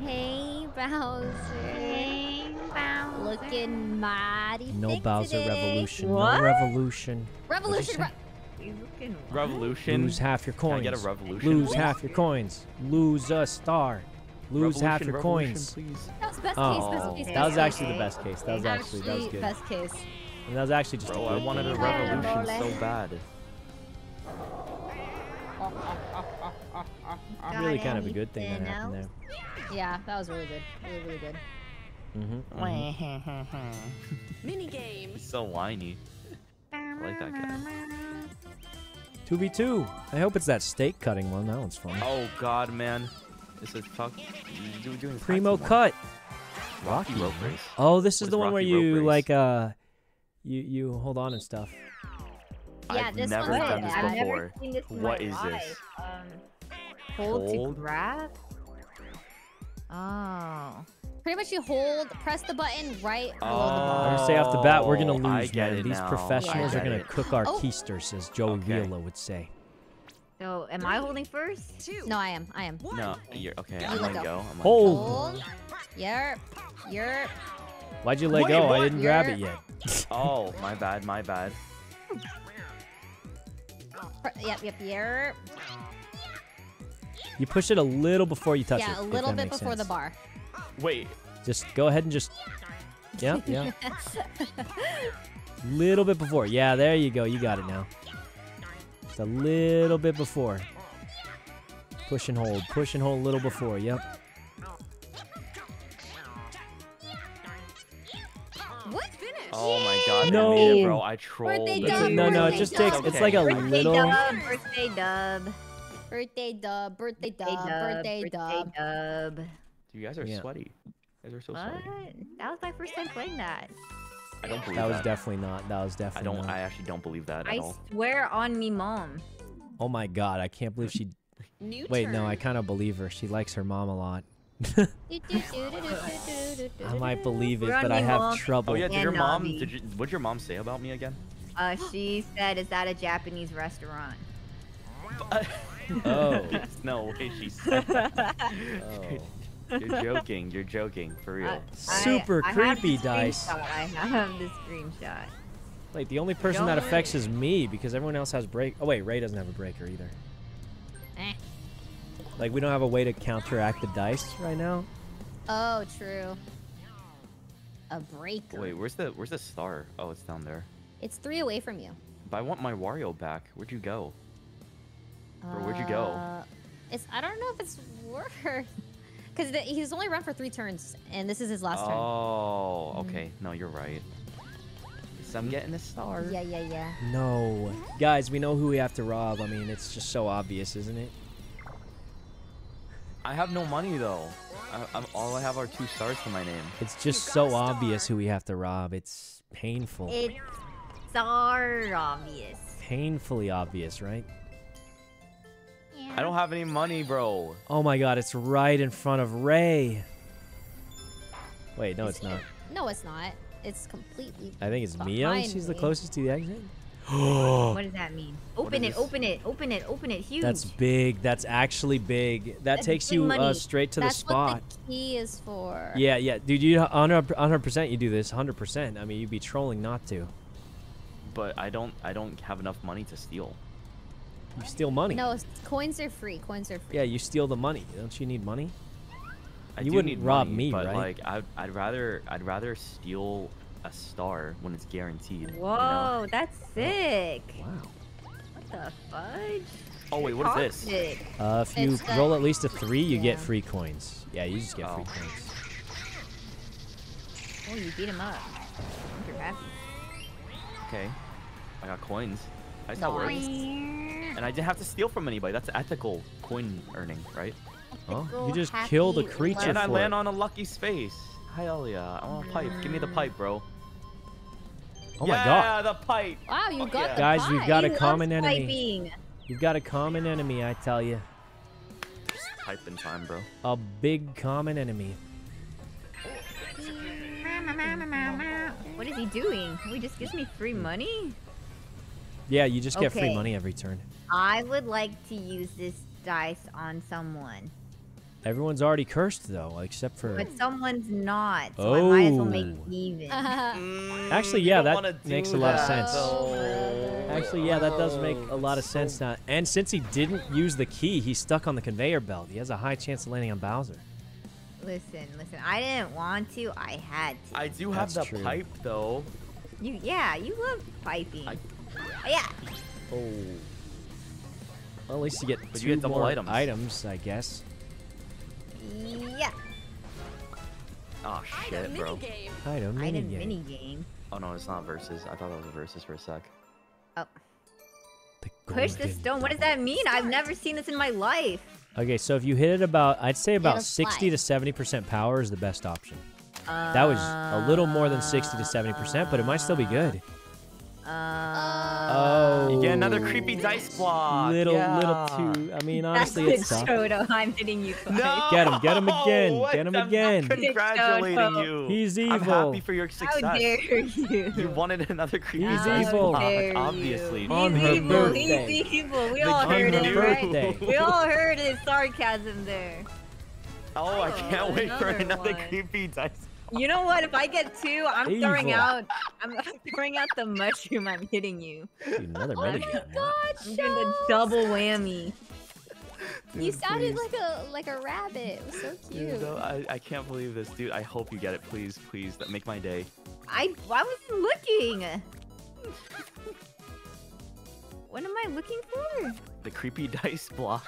Hey, Bowser. Hey, Bowser. Looking mighty No thick Bowser today. revolution. What? No revolution. Revolution. Re- He's looking what? Revolution. Lose half your Can I coins. get a revolution? Lose please? half your coins. Lose a star. Lose half your coins. Please. that was best Oh, case. Best case. that was actually the best case. That was actually that was good. Best case. And that was actually just Bro, a I good wanted a revolution so bad. Really kind of a good thing that happened there. Yeah, that was really good. Really, really good. Mm-hmm. <laughs> Mini game. so whiny. I like that guy. 2v2. I hope it's that steak cutting one. That one's fun. Oh god, man. This is fuck. Doing Primo cut. Rocky rope race. Oh, this is What the is one where Rocky Rope you Race? like uh you you hold on and stuff. Yeah, I've this never one's done this. I've before. never seen this in What my is life. this? Um, hold, Hold? to grab. Oh. Pretty much you hold, press the button right below the I'm gonna say off the bat, we're gonna Oh, I lose, get man. it These now. professionals I are gonna it. cook our Oh. keisters, as Joey Okay. Viola would say. So, am I holding first? Two. No, I am. I am. No, you're okay. You I'm gonna go. go. I'm Hold. Hold. Yerp. Yerp. Why'd you let Wait, go? I didn't grab You're- it yet. Oh, my bad, my bad. Pr- Yep, yep, yerp. You push it a little before you touch it. Yeah, a little bit makes before the bar. Wait, Just go ahead and just. Yeah, <laughs> yeah. little bit before. Yeah, there you go. You got it now. Just a little bit before. Push and hold. Push and hold a little before. Yep. Oh my god, No. It, bro. I trolled. Birthday you. dub, no, no. It just dub. takes. It's like a Okay. Birthday little. dub, birthday dub. Birthday dub, birthday Birthday dub, birthday dub. dub. You guys are Yeah. sweaty. You guys are so What? sweaty. That was my first time playing that. I don't believe That that. was definitely not. That was definitely. I don't. not. I actually don't believe that at I all. swear on me, mom. Oh my god, I can't believe she. New Wait, no, I kind of believe her. She likes her mom a lot. I might believe it, but I have Mom. trouble. Oh yeah, did your mom? Navi. Did you, what'd your mom say about me again? Uh, she said, "Is that a Japanese restaurant?" <laughs> Oh. <laughs> no way, she said. that. Oh. You're joking. You're joking. For real. I- Super I have the creepy, Dice. screenshot, I have the screenshot. Wait, the only person that Don't affects worry. is me because everyone else has break. Oh wait, Rae doesn't have a breaker either. Eh. Like we don't have a way to counteract the dice right now. Oh, true. A breaker. Wait, where's the where's the star? Oh, it's down there. It's three away from you. But I want my Wario back. Where'd you go? Or where'd you go? Uh, It's I don't know if it's worth. <laughs> Because he's only run for three turns, and this is his last turn. Oh, okay. No, you're right. So I'm getting a star. Yeah, yeah, yeah. No, guys, we know who we have to rob. I mean, it's just so obvious, isn't it? I have no money though. I, I'm, all I have are two stars to my name. It's just so obvious who we have to rob. It's painful, It's so obvious. painfully obvious, right? Yeah. I don't have any money, bro. Oh my God, it's right in front of Rae. Wait, no, it's not. No, it's not. It's completely. I think it's Mio. behind She's the closest to the exit. <gasps> What does that mean? Open it, open it, open it, open it. Huge. That's big. That's actually big. That That's takes big you uh, straight to the spot. That's spot. what the key is for. Yeah, yeah, dude. You 100 percent. You do this 100 percent. I mean, you'd be trolling not to. But I don't. I don't have enough money to steal. You steal money. No, coins are free. Coins are free. Yeah, you steal the money. Don't you need money? I You wouldn't need rob money, me, but right? like I'd, I'd rather I'd rather steal a star when it's guaranteed. you know? Whoa, that's sick. Wow. What the fudge? Oh wait, what is this? Uh, if you It's roll at least a three, you get free coins. Yeah, you just get free Oh. coins. Oh, you beat him up. You're happy. Okay, I got coins. I that works. And I didn't have to steal from anybody. That's ethical coin earning, right? Oh, you just kill the happy, creature And I land it. on a lucky space. Hell yeah! I want a pipe. Give me the pipe, bro. Oh my yeah, god. the pipe. Wow, you Fuck got yeah. the Guys, we've got a He loves common enemy. piping. You've got a common enemy, I tell you. Just Pipe in time, bro. A big common enemy. What is he doing? He just gives me free money? Yeah, you just get free money every turn. I would like to use this dice on someone. Everyone's already cursed though, except for. But someone's not, so I might as well make Oh. even. Mm, Actually, yeah, that makes do a lot of sense. though. Actually, yeah, that does make a Oh, lot of oh, so sense now. And since he didn't use the key, he's stuck on the conveyor belt. He has a high chance of landing on Bowser. Listen, listen. I didn't want to. I had to. I do have That's the true. pipe though. You, yeah, you love piping. I- oh, yeah. Oh. Well, at least you get But two you get double more items. items, I guess. Yeah. Oh shit, bro. Minigame. Item I did minigame. mini game. Oh no, it's not versus. I thought that was a versus for a sec. Oh. The Push the golden stone. What does that mean? I've never seen this in my life. Okay, so if you hit it about, I'd say about 60 to 70% power is the best option. That was a little more than 60 to 70%, but it might still be good. Uh, Oh. You get another creepy dice block. Little, yeah. little too. I mean, honestly, good, it's tough. Shoto. I'm hitting you twice. No. Get him, get him again, What? get him I'm again. Congratulating you. He's evil. I'm happy for your success. How dare you? You wanted another creepy He's dice evil. block, Dare obviously. He's On her evil. birthday. He's evil. We The all heard it, of right? We all heard his sarcasm there. Oh, I Oh, can't wait for another another one. creepy dice. You know what? If I get two, I'm throwing out. I'm <laughs> throwing out the mushroom. I'm hitting you. Dude, another Oh my minigame. god, I'm doing the double whammy. You sounded please. like a like a rabbit. It was so Dude, cute. no, I, I can't believe this, dude. I hope you get it, please, please. That make my day. I I wasn't looking. What am I looking for? The creepy <laughs> dice block.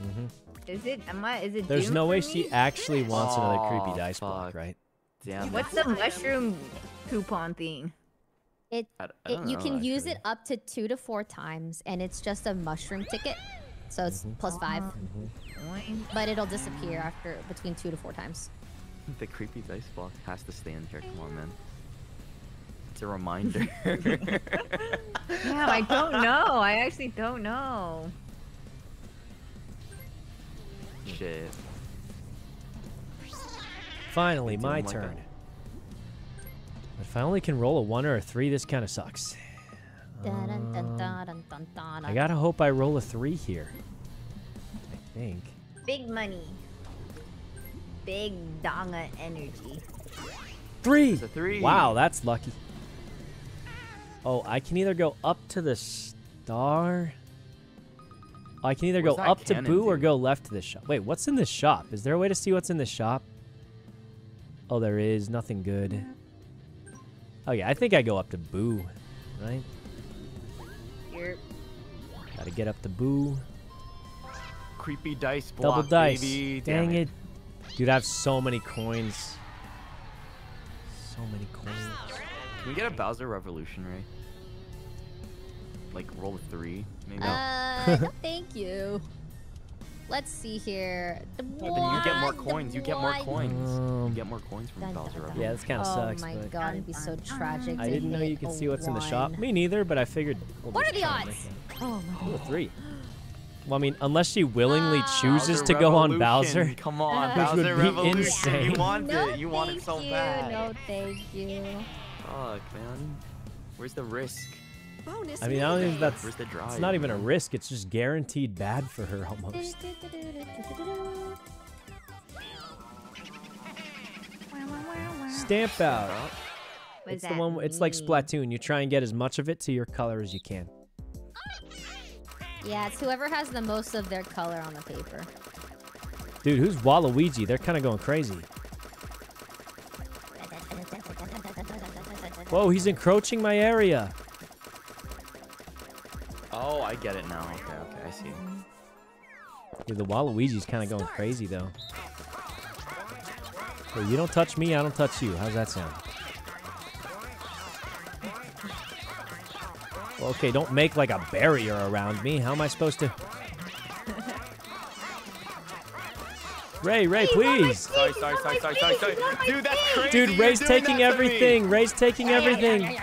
hmm Is it? Am I? Is it? There's no way me? she actually wants another creepy Oh, dice block, right? Damn. What's the mushroom coupon thing? It, I, I it you know, can use it up to two to four times, and it's just a mushroom ticket, so it's Mhm. plus five. Oink. But it'll disappear after between two to four times. The creepy dice block has to stay in here. Come on, man. It's a reminder. <laughs> Yeah, I don't know. I actually don't know. Shit. Finally, my like turn. it. But if I only can roll a one or a three, this kind of sucks. Um, I gotta hope I roll a three here. I think. Big money. Big donga energy. Three! It's a three. Wow, that's lucky. Oh, I can either go up to the star. I can either What's go up to cannon Boo or go left to this shop. Wait, what's in this shop? Is there a way to see what's in this shop? Oh, there is. Nothing good. Oh, yeah, I think I go up to Boo, right? Here. Gotta get up to Boo. Creepy dice block, Double dice. baby. Dang Damn it. Dude, I have so many coins. So many coins. Can we get a Bowser Revolutionary? Like roll a three, maybe. Uh, no, <laughs> thank you. Let's see here. The Yeah, then you get more one, the coins. You get more coins. Um, you get more coins from Dun, Bowser dun, dun. Yeah, this kind of oh sucks. my but god, it'd be so tragic. I didn't know you could see what's in the shop. Me neither, but I figured. we'll What are the odds? make Oh my it. Ooh, god. three. Well, I mean, unless she willingly Ah. chooses Bowser to go on Bowser. Come on, Which Bowser would be Revolution. insane. You want no, it. You want it so you. bad. No, thank you. Fuck, man. Where's the risk? Bonus I mean, I don't think that's the drive, it's not even a risk. It's just guaranteed bad for her almost. Stamp out. What It's the that one. It's like? Splatoon. You try and get as much of it to your color as you can. Yeah, it's whoever has the most of their color on the paper. Dude, who's Waluigi? They're kind of going crazy. Whoa, he's encroaching my area. I get it now. Okay, okay, I see. Dude, the Waluigi's kind of going crazy though. Well, you don't touch me, I don't touch you. How's that sound? Well, okay, don't make like a barrier around me. How am I supposed to? Rae, Rae, please. Sorry, sorry, sorry, sorry, sorry, sorry. Dude, that's crazy. Dude, Rae's taking that to me. everything. Rae's taking everything.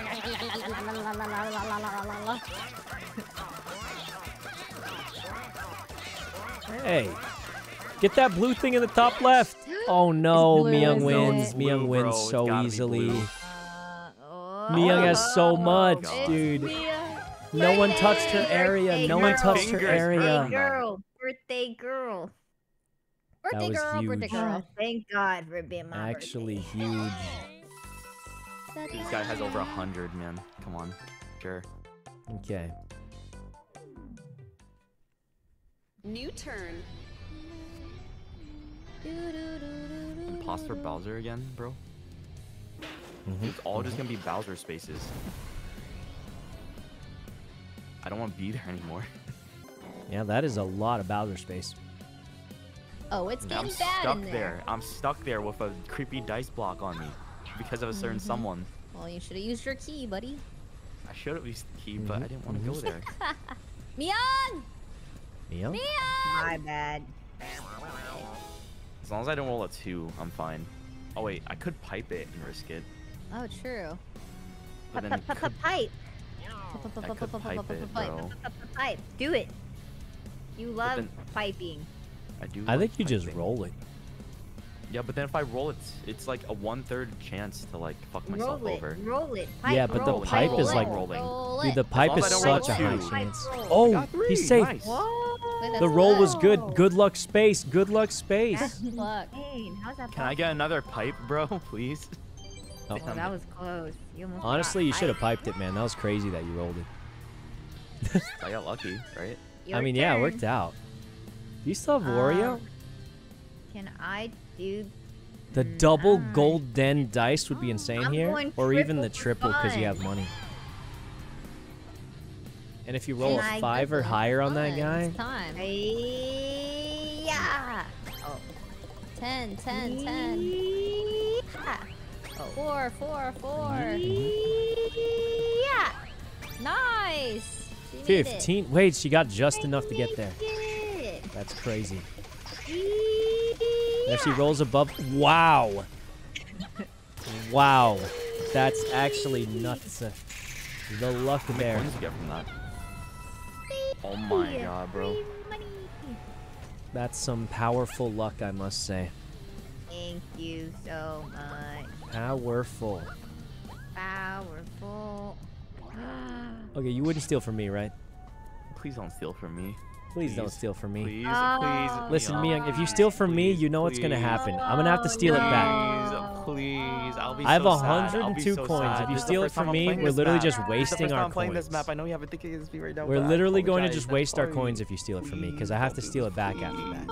Get that blue thing in the top left. Oh no, blue, Myung isn't wins. it? Myung Blue, wins bro, it's so gotta be easily. blue. Uh, oh, Myung has so much, God. dude. Mia. No one touched her Birthday area. No one girl. touched her Fingers area. crossed. girl, birthday girl. Birthday was girl, birthday huge. girl. Thank God for being my Actually birthday. huge. This guy has over a hundred, man. Come on. Sure. Okay. New turn. Imposter Bowser again, bro. Mhm. It's all just gonna be Bowser spaces. I don't want to be there anymore. <laughs> Yeah, that is a lot of Bowser space. Oh, it's I'm getting bad stuck in there. there. I'm stuck there with a creepy dice block on me because of a certain Mhm. someone. Well, you should have used your key, buddy. I should have used the key, but I Mhm, didn't want to go there. Myung! Myung? Myung! My bad. As long as I don't roll a two, I'm fine. Oh wait, I could pipe it and risk it, Oh, true. but then Pipe, could- pipe, I could pipe it, bro. pipe. Do it. You love then- piping. I do. I think you just roll it. Yeah, but then if I roll it, it's like a one third chance to like fuck myself roll it. over. Roll it. Yeah, Pipe but the roll, pipe roll is like- rolling. Dude, the pipe is as I don't such a high chance. Oh, he's safe. nice. Whoa. The that's roll was good. Good luck space. Good luck space. Look. Dang, Can I get another pipe, bro, <laughs> please? Oh. Oh, that was close. You almost Honestly, you should have piped. piped it, man. That was crazy that you rolled it. I got lucky, right? I Your mean, yeah, it worked out. Do you still have Wario? Um, Can I do? the double nice. gold den dice would be oh, insane I'm here, or even the triple because you have money. And if you roll I a five or higher on that guy, time. Yeah. Oh. 10, 10, 10. Yeah. Four, four, four. Yeah. Nice. She fifteen. Wait, she got just enough to get there. Yeah. That's crazy. And if she rolls above, wow, wow, that's actually nuts. The luck How many there. coins you get from that? Oh my god, bro. That's some powerful luck, I must say. Thank you so much. Powerful. Powerful. <gasps> Okay, you wouldn't steal from me, right? Please don't steal from me. Please, don't steal from me. Please, Oh, please. Listen, Leon, Miyoung, if you steal from me, you know what's gonna please. happen. I'm gonna have to steal it back. Please, please. I'll be I have so. I'll 102 so coins. sad. If you This steal it from me, we're literally map. just This is the wasting our I'm playing this coins. map. I know you have a thick against me right now. We're literally going to just waste our coins if you steal it from me, because I have to steal it back after please. that.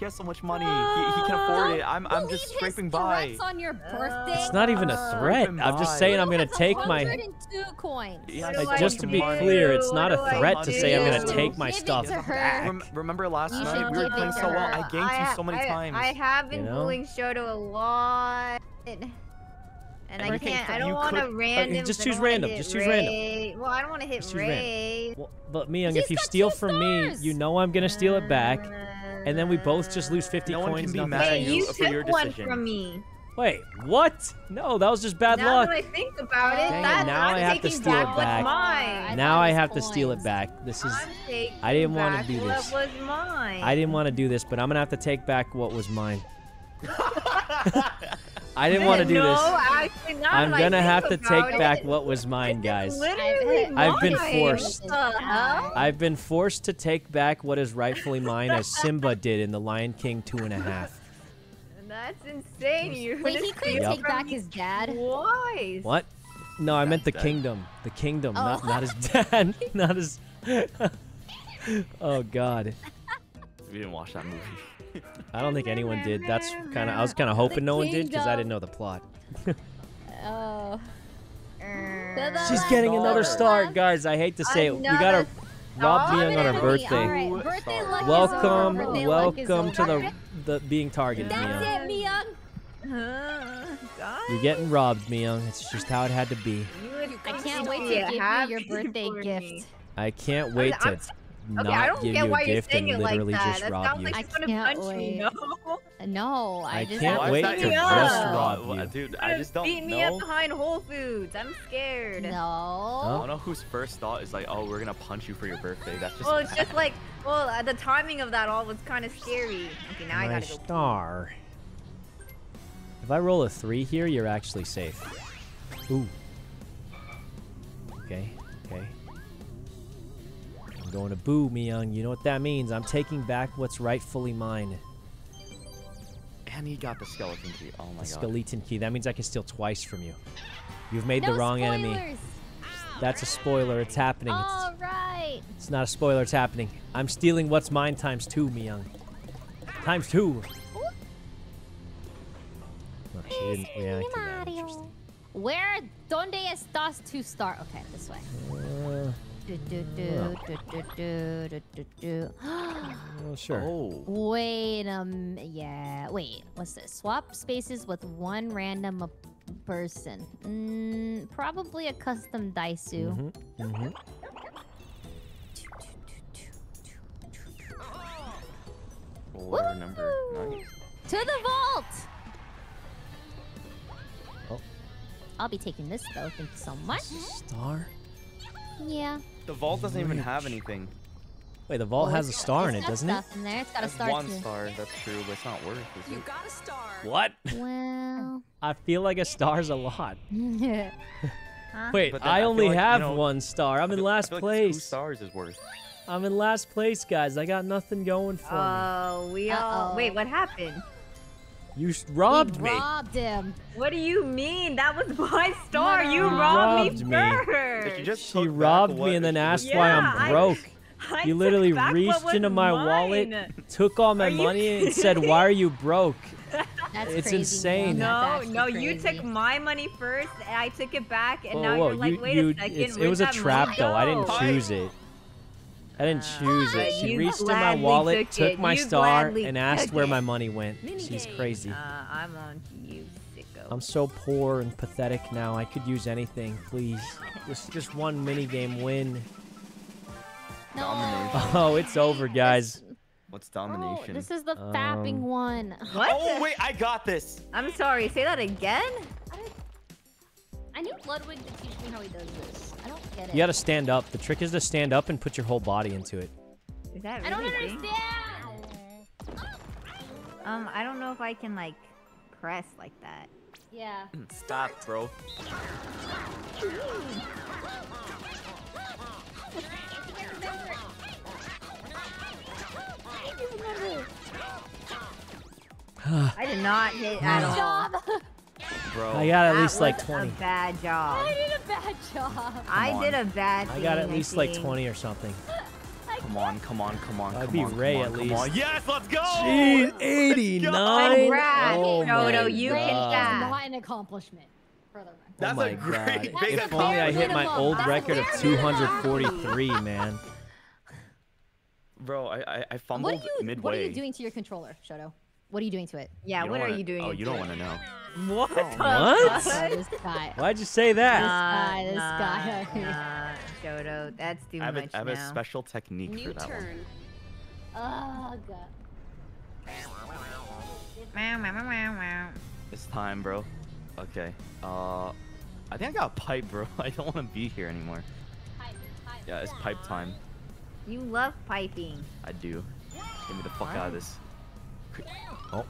He has so much money. He, he can afford it. I'm, I'm just scraping by. threats on your birthday. It's not even a threat. Scraping I'm just saying I'm gonna take my. 102 coins. He What has I Just to be money. clear, it's do? not a What do I threat to say I'm gonna take my Give stuff back. Rem- remember last You night we were playing so to well. I ganked you so many I, times. I have been You know? bullying Shoto a lot. And And I can't. I don't want to could- random. just choose random, just choose random. Well, I don't want to hit Just Rae. Well, but Miyoung, if you steal two from me, you know I'm gonna steal it back, and then we both just lose 50 No one coins. can be mad at you you for your took one from me. Wait, what? No, that was just bad now luck. that I think about it, Dang it, that, now I'm I have to taking steal it back back. mine. I now I it was have to steal it back. This is. I'm taking I didn't wanna back do what this. was mine. I didn't want to do this, but I'm gonna have to take back what was mine. <laughs> I didn't want to do no, this. Actually, I'm gonna have to take about back what was mine, it's guys. Literally I've been forced. What the hell? I've been forced to take back what is rightfully mine, as Simba <laughs> did in The Lion King two and a half. That's insane. You Wait, he couldn't Yep. take back his dad. Twice. What? No, I meant the kingdom. The kingdom, not Oh. not his <laughs> dad, not his. <laughs> oh God, We didn't watch that movie. <laughs> I don't think anyone did. That's kind of. I was kind of hoping no one did because I didn't know the plot. Oh. <laughs> She's getting another star, guys. I hate to say it. We gotta rob star? Myung on her birthday. Alright, birthday luck is Welcome, over. Birthday luck is welcome to the the being targeted, That's Myung. it, Myung. Uh, You're getting robbed, Myung. It's just how it had to be. I can't wait to be give you your birthday gift. I can't wait to Okay, not I don't give get you why a you're gift saying and it like that. just that rob sounds you. like I he's gonna can't punch wait. me. No. No, I, I just can't wait to to just rob you. Dude, I just don't Beat me know. up behind Whole Foods. I'm scared. No. I No. don't know whose first thought is like, oh, we're gonna punch you for your birthday. That's just. Well, it's just like, well, uh, the timing of that all was kind of scary. Okay, now I gotta go. star. If I roll a three here, you're actually safe. Ooh. Okay, okay. I'm going to boo, Myung. You know what that means. I'm taking back what's rightfully mine. And he got the skeleton key. Oh my The god. skeleton key. That means I can steal twice from you. You've made no the wrong enemy. spoilers. That's a spoiler. It's happening. It's, All right. it's not a spoiler. It's happening. I'm stealing what's mine times two, Myung. Times two. Look, she didn't react to that. Where donde estás to start? Okay, this way. Uh, Do, do, do, do, do, do, do, do, do. well, sure. Oh. Wait um yeah wait what's this swap spaces with one random a- person mm, probably a custom daisu Mm-hmm. Mm-hmm. Order number. Nice. to the vault Oh. I'll be taking this though thank you so much Star? yeah The vault doesn't even have anything. Wait, the vault Well, has a star in it, doesn't it? stuff in there it's got a That's star one too star. That's true, but it's not worth. Is You got a star. What? well <laughs> I feel like a star's a lot. <laughs> <laughs> Huh? Wait, But then I I only like, you have know, one star. I'm in feel- I last feel like Two place. stars is worth. I'm in last place, guys. I got nothing going for me. Oh, we all. Wait, Uh-oh. what happened? Me. You s- robbed He me. robbed him What do you mean? That was my star. no, You robbed, Robbed me me. first. If you just She robbed me and then it was- asked why I'm broke. <laughs> I You literally reached into my wallet, took all my Are you money, and said, "Why are you broke?" <laughs> that's It's crazy, insane. No, no, actually you took my money first, and I took it back, and Whoa, now whoa, you're like, you, wait you, a second, it's- it where'd was a trap, money though. I didn't choose it. I didn't choose it. She you reached in my wallet, took took it. my You star, and asked where it. my money went. She's crazy. Uh, I'm on you, sicko. I'm so poor and pathetic now. I could use anything, please. Just, just one minigame win. no. Domination. Oh, it's over, guys. What's Oh, domination? this is the fapping Um, one. What? <laughs> Oh wait, I got this. I'm sorry. Say that again. I need Ludwig to teach me how he does this. I don't get it. You gotta stand up. The trick is to stand up and put your whole body into it. Is that really I don't really big? understand. Um, I don't know if I can like press like that. Yeah. <clears throat> Stop, bro. I did not hit at Good all. <laughs> job. Bro. I got at least like 20. A bad job. I did a bad job. <laughs> I on. did a bad. Job. I got at thing, least like 20 or something. <laughs> Come on, come on, come on, That'd come be on, Rae come at on, come least. on. Yes, let's go. Jeez, 89? Congrats, Oh my Dodo, you can God. tap. Not an accomplishment. For. That's oh my a great God. big That's If only I hit my old That's record of 243, man. <laughs> Bro, I I, I What fumbled are you? midway. What are you doing to your controller, Shoto? What are you doing to it? Yeah, what don't are you doing? Oh, you don't want to know. What? the What? Oh, fuck? this guy. Why'd you say that? guy, this nah, guy. Nah, <laughs> Dodo, that's too I have, a, much I have a special technique New for that one. turn. Oh god. Meow, meow, meow, meow, meow. It's time, bro. Okay. Uh, I think I got a pipe, bro. <laughs> I don't want to be here anymore. Yeah, it's pipe time. You love piping. I do. Get me the fuck out of this. Oh.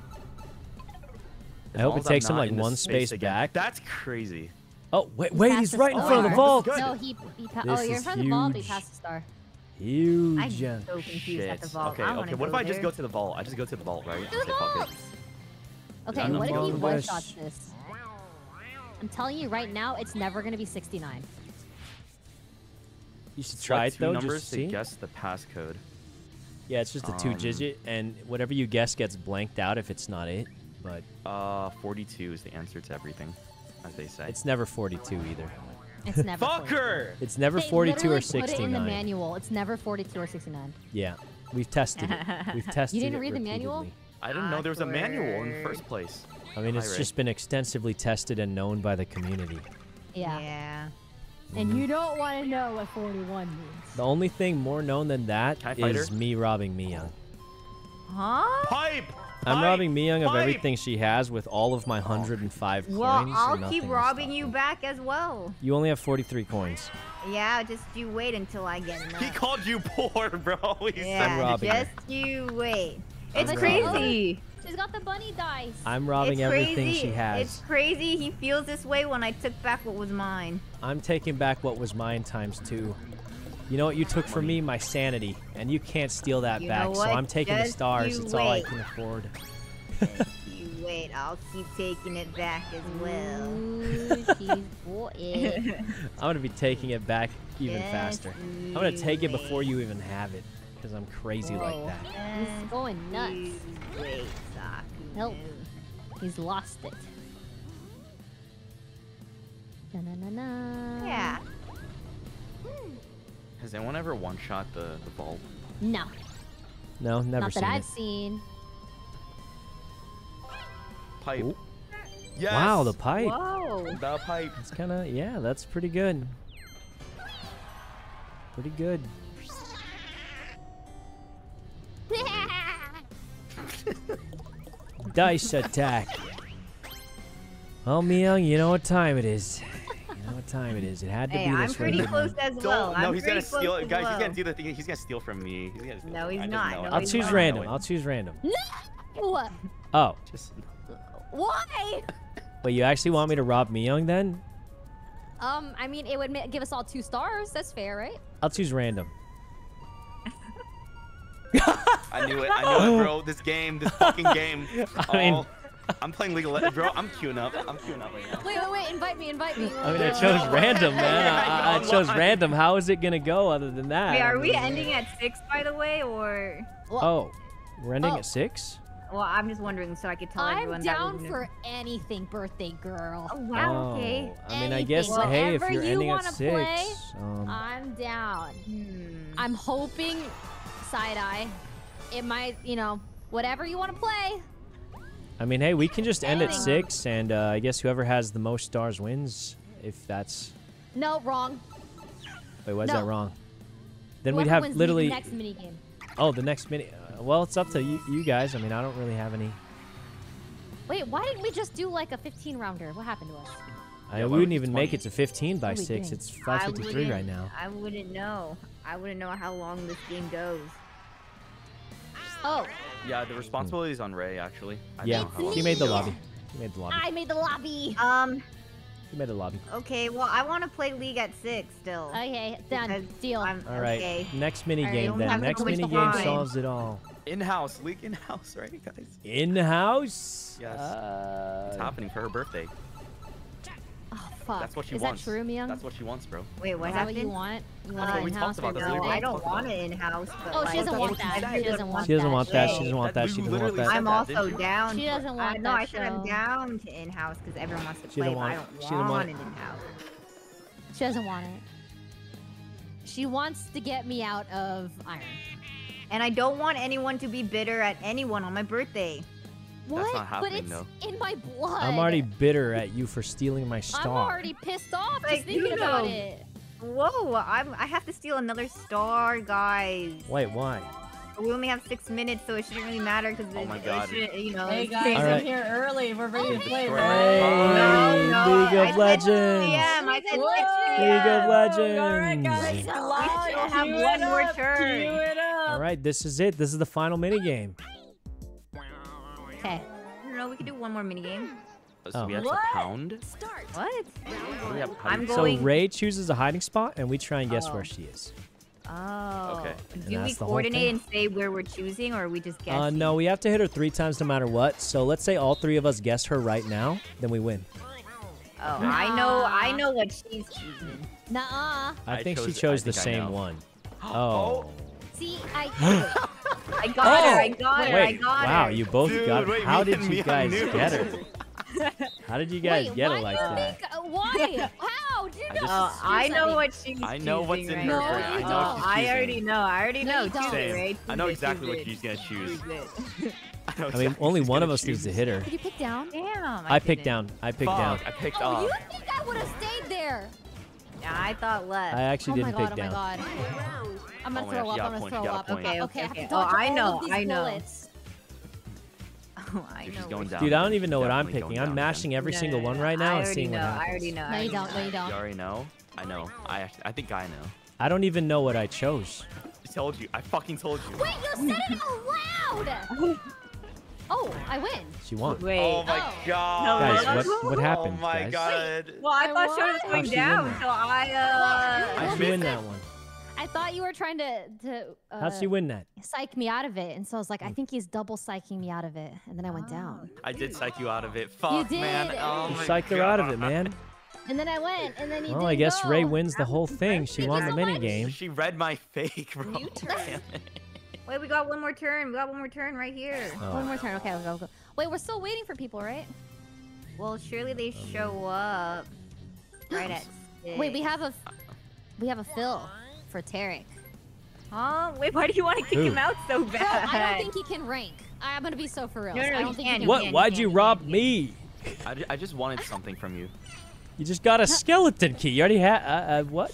As I hope it takes him, like, one space again. back. That's crazy. Oh, wait, wait, he's right in front of the star. vault. No, he, he pa- This oh, you're in is front of the vault, but he huge. passed the star. I'm Huge. so confused at the vault. Okay, I okay. What if go I just go to the vault? I just go to the vault, right? To the vault! it. Okay, what if he one-shots this? I'm telling you right now, it's never gonna be 69. You should try it though, numbers just to to see. guess the passcode. Yeah, it's just a two Um, digit, and whatever you guess gets blanked out if it's not it. But Uh, 42 is the answer to everything, as they say. it's never 42 either. It's never. 42. Fucker! It's never They 42 or literally Put it in the 69. manual. It's never 42 or 69. Yeah, we've tested it. We've <laughs> tested You didn't it read the manual? repeatedly. I didn't know there was a manual in the first place. I mean, it's Pirate. just been extensively tested and known by the community. Yeah. Yeah. And you don't want to know what 41 means. The only thing more known than that Can I is me robbing Mia. Huh? Pipe! I'm Pipe! robbing Miyoung of everything she has with all of my 105 Well, coins. I'll keep robbing you me. back as well. You only have 43 coins. Yeah, just you wait until I get enough. He called you poor, <laughs> bro. He yeah, robbing just you wait. It's robbing crazy. To He's got the bunny dice. I'm robbing it's everything crazy. she has. It's crazy. He feels this way when I took back what was mine. I'm taking back what was mine times two. You know what you took from me? My sanity. And you can't steal that You back. So? I'm taking the stars. you It's all I can afford. <laughs> You wait, I'll keep taking it back as well. Ooh, she's it. <laughs> I'm gonna be taking it back even Yes, faster. I'm gonna you take it before you even have it. Because I'm crazy like Whoa. that. Eh, He's going nuts. Wait, Saku. Help. He's lost it. Na-na-na-na. Yeah. Has anyone ever one shot the, the vault? No, No, never not seen that I've it. seen. Pipe. Ooh. Yes. Wow, the pipe. Whoa. The pipe. It's kind of yeah, that's pretty good. Pretty good. <laughs> Dice attack. Oh, Miyoung, you know what time it is. You know what time it is. It had to Hey, be I'm this pretty way. close as well. Don't. No, I'm he's gonna steal guys. well. He's gonna do the thing. He's gonna steal from me. He's gonna steal No, from- he's I not. No. I'll he's choose not. random. I know I'll choose random. What? Oh, Just Why? wait, you actually want me to rob Miyoung then? Um, I mean, it would give us all two stars. That's fair, right? I'll choose random. I knew it. I knew it, bro. This game, this fucking game. <laughs> I mean- I'm playing League of Legends, bro. I'm queuing up. I'm queuing up right now. Wait, wait, wait. Invite me. Invite me. I mean, I chose random, man. <laughs> I, I- I chose random. How is it gonna go other than that? Wait, are we ending at six, by the way, or? Oh, we're ending Oh. at six. Well, I'm just wondering so I could tell I'm everyone. that down we're for anything, birthday girl. Oh wow. Okay. Oh, I mean, I guess Anything, hey, if whatever you're you ending at wanna six, play, um, I'm down. Hmm. I'm hoping side eye. It might, you know, whatever you want to play. I mean, hey, we can just end at six, and uh, I guess whoever has the most stars wins. If that's No, wrong. wait, why is No. that wrong? Then we'd have wins literally. the next mini game. Oh, the next mini... Uh, well, it's up to you, you guys. I mean, I don't really have any. Wait, why didn't we just do like a 15 rounder? What happened to us? I we would wouldn't even be make it to 15 by What are we six. doing? It's I 5:53 right now. I wouldn't know. I wouldn't know how long this game goes. Oh, Yeah, the responsibility is on Rae, actually. I Yeah, don't know how long he made the lobby. He made the lobby. I made the lobby. Um. He made the lobby. Okay. Well, I want to play League at six still. Okay, done. because Deal. I'm, All right. Okay. Next mini game I'm then. Next so mini game fun. solves it all. In-house, League in-house, right, guys? In house. Yes. Uh, It's happening for her birthday. Fuck. That's what she Is wants. that true, Myung? That's what she wants, bro. Wait, what Is that what happened? you want? You want it what we in-house talked about, that's no? literally No, what I don't want it in house. Oh, like, she doesn't want that. that She doesn't want She doesn't that want that. She doesn't want That- that. She doesn't want that. I'm also down. She doesn't I, want no, I said I'm down to in-house because everyone wants to play, but I don't want want it. it in-house. She doesn't want it. She wants to get me out of Iron. And I don't want anyone to be bitter at anyone on my birthday. What? not but it's though. in my blood. I'm already bitter at you for stealing my I'm already pissed off Like, just thinking you about know. it. Whoa, I'm, I have to steal another star, guys. Wait, why? We only have six minutes, so it shouldn't really matter because Oh my it, God. It should, you know. Hey guys. Alright. I'm here early. We're ready to oh, play. Hey, right? Hey, No, no, League of said Legends. 6 p.m. I said League of Legends. All right, guys, Let's it's go. live. We still have Cue one it more turn. Cue it up. All right, this is it. This is the final mini game. Okay. No, we could do one more minigame. So Oh. we have What? to pound. Start. What? We I'm So going. Rae chooses a hiding spot, and we try and guess Oh. where she is. Oh. Okay. And Do we that's the whole coordinate and say where we're choosing, or are we just guessing? Uh, no, we have to hit her three times no matter what. So let's say all three of us guess her right now, then we win. Oh, I know. I know what she's choosing. Nuh-uh. I, I think she chose- I the I same know. one. <gasps> Oh. Oh. See, I... <gasps> I got her. I Oh, got her. I Wait, got wow, her. you both Dude, got wait, <laughs> How did you guys knew. get her? How did you guys Wait, get her like that? think... uh, Why? <laughs> How? Do you I know? just- Oh, I know mean- what she's I know what's choosing in her right brain. now. I know Oh, she's I already know. I already No, know. you don't. Choose it, Same. Rae. I know exactly <laughs> what she's gonna choose. Choose. I, I mean, only one of gonna us needs to hit her. Did you pick down? Damn. I picked down. I picked down. I picked Oh, up. you think I would have stayed there? Yeah, I thought left. I actually oh didn't god, pick oh down. my god. I'm gonna Oh throw gosh, up, I'm gonna point, throw you got a up. point. Okay, okay, I have okay, to oh dodge Oh, I know, of these I know. bullets. <laughs> Oh, I Dude, know. going down. Dude, I don't even know what I'm picking. I'm mashing every No, single no, one no, right now and seeing know. what I already know. I No, you don't, no, you You don't. You already know. I know. I actually, I think I know. I don't even know what I chose. I told you. I fucking told you. Wait, you said it out loud! <laughs> Oh, I win. She won. Wait. Oh my Oh. god. Guys, what, what happened, Oh my guys? god. Well, I I thought won. Shoto was How'd going down, so I uh. How'd she win that one? I thought you were trying to to uh, How'd she win that? psych me out of it, and so I was like, I think he's double psyching me out of it, and then I went down. I did psych you out of it. Fuck, man. did. Oh You my psyched her out of it, man. And then I went, and then he Well, I didn't guess go. Rae wins the whole thing. She won the so mini much. game. She read my fake, bro. Wait, we got one more turn. We got one more turn right here. Oh. One more turn. Okay, we'll go, go. Wait, we're still waiting for people, right? Well, surely they show up right at. <gasps> Wait, we have a we have a fill for Tarik. Huh? Wait, why do you want to kick Who? him out so Bro, bad? I don't think he can rank. I'm gonna be so for real. No, no, I don't think can, he he can. What? can, Why'd he you can, rob me? I, I just wanted something from you. You just got a <laughs> skeleton key. You already had. Uh, uh, what?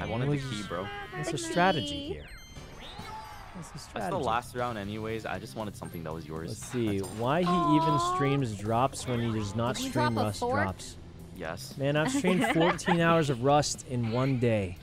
I wanted the key, bro. What's the The strategy here? What's the That's strategy? the last round, anyways. I just wanted something that was yours. Let's see. Why he even streams drops when he does not Did stream drop Rust fork? drops? Yes. Man, I've streamed <laughs> 14 hours of Rust in one day.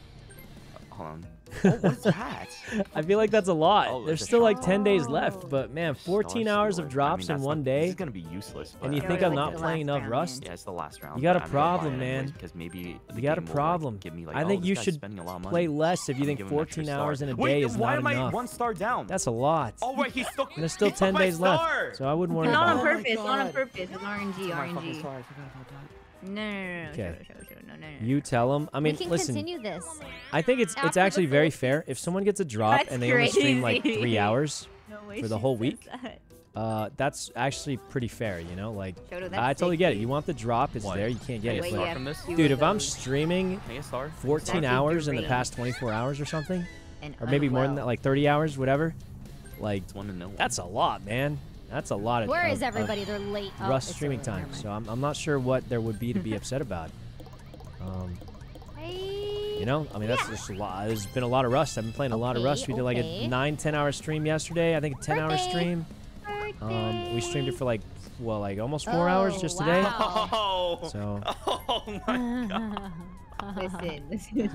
Hold on. Oh, what's that? <laughs> I feel like that's a lot. Oh, There's still like 10 days left, but man, 14 No, I hours steal of it. I drops mean, in one not- day. This is gonna be useless. And you think I'm like not playing enough round, Rust? Yeah, it's the last round. You got but a I'm gonna buy problem, man. Because maybe You got a game will, like, problem. give me like, I oh, think this you should spending a lot of money. play less if you think giving him an extra 14 hours in a Wait, day is why not am I enough. one star down? That's a lot. Oh wait, he stuck. <laughs> There's still he 10 my days star! left, so I wouldn't worry It's not about on it. Oh my purpose. It's not on God. purpose. It's RNG. Took my fucking RNG. Star, I forgot about that. No, no, no, no. No, no, no. You tell him. I mean, we can listen. continue this. I think it's it's after the actually very full fair. If someone gets a drop That's and they only stream like crazy. three <laughs> hours, No way for the she whole says week? that. uh, that's actually pretty fair. You know, like Shoto, that's I totally get it. You want the drop? It's What? there. You can't get Can it. Wait, But yeah, from this? few dude, of if I'm those. streaming Can I get a star? 14 That's hours in the great- past 24 hours or something, And or maybe more than that, like 30 hours, whatever, like It's one to know. that's a lot, man. That's a lot of. Where of- is everybody? They're late. Oh, Rust it's streaming early, time. So I'm, I'm not sure what there would be to be <laughs> upset about. Um, you know, I mean that's just a lot. There's been a lot of Rust. I've been playing a lot of Rust. We Okay, did like a nine, 10 hour stream yesterday. I think a 10 hour Birthday. stream. Um, we streamed it for like well, like almost four hours Oh, just today. wow. <laughs> Oh. So <laughs> Oh my god. Listen, listen.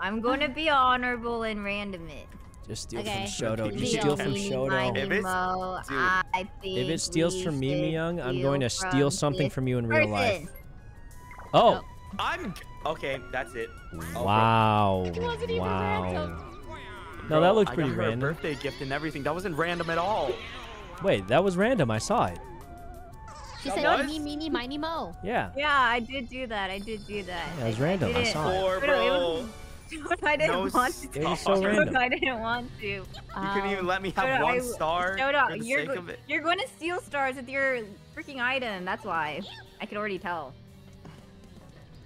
I'm going to be honorable and random it. Just steal Okay. from Shoto. You steal from Meanie, Shoto. If it's- dude. I think If it steals from Mimi should Young, I'm going to steal something from you in real life. Oh, I'm okay. That's it. Wow, wasn't wow. No, that looks pretty her random. birthday gift and everything. That wasn't random at all. Wait, that was random. I saw it. She That said, was? "Meeny, meeny, miny, mo." Yeah. Yeah, I did do that. I did do that. Yeah, it was random. I did saw it. Poor bro. Was- I didn't No want to. It was stop. so random. I didn't want to. You couldn't even let me have Shoto, one I- star Shoto, for the you're, sake of it. you're going to steal stars with your freaking item. That's why. I could already tell.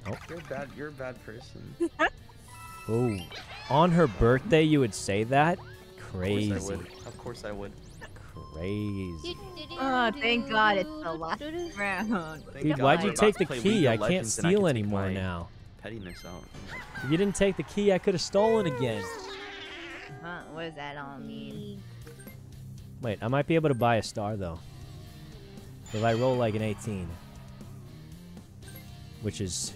Oh. You're a bad. You're a bad person. <laughs> Oh, on her birthday, you would say that? Of Crazy, course I would. Of course I would. crazy. Oh, thank God it's the last round. Thank Dude, God why'd you take the key? I can't Legends and I steal anymore my now. Pettiness out. If you didn't take the key, I could have stolen again. Huh, what does that all mean? Wait, I might be able to buy a star though. If I roll like an 18. Which is,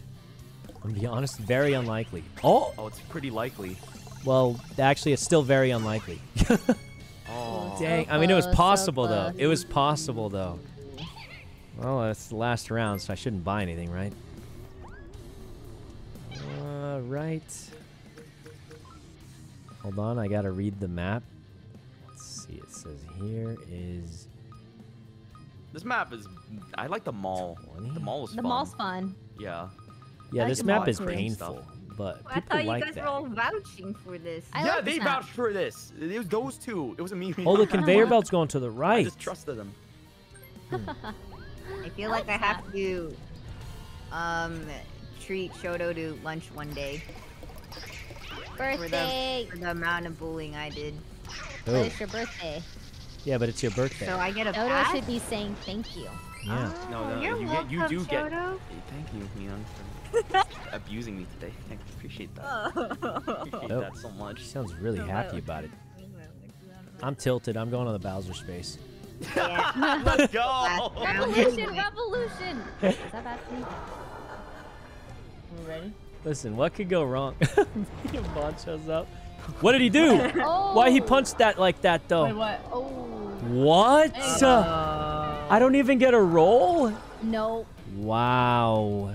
I'm gonna be honest, very unlikely. Oh! Oh, it's pretty likely. Well, actually, it's still very unlikely. Oh. <laughs> Dang. I mean, it was possible though. It was possible though. Well, it's the last round, so I shouldn't buy anything, right? Uh, right. Hold on, I gotta read the map. Let's see. It says here is This map is. I like the mall. 20? The mall was The fun. mall's fun. Yeah. yeah. like This the map is too. painful, but I people thought you guys that. were all vouching for this. I yeah, like they map. vouched for this. It was those two. It was a me. Oh, the <laughs> conveyor <laughs> belt's going to the I right. just trusted them. <laughs> I feel like I have to um treat Shoto to lunch one day Birthday. for the amount of bullying I did. Oh. But Oh, it's your birthday. yeah, but it's your birthday. So I get a Dodo pass. should be saying thank you. yeah. Oh, no, no, you're you get, you welcome, do get. Shoto. Hey, thank you, Mian, for <laughs> abusing me today. I appreciate that. appreciate Oh. that so much. She sounds really No, happy about it. I'm tilted. I'm going on the Bowser space. yeah. <laughs> Let's go. <laughs> Revolution, revolution. Is that bad for me? You ready? Listen, what could go wrong? Vaughn shows up. What did he do? Oh. Why he punched that like that though? Wait, what? Oh. What? Uh, I don't even get a roll? No, Wow.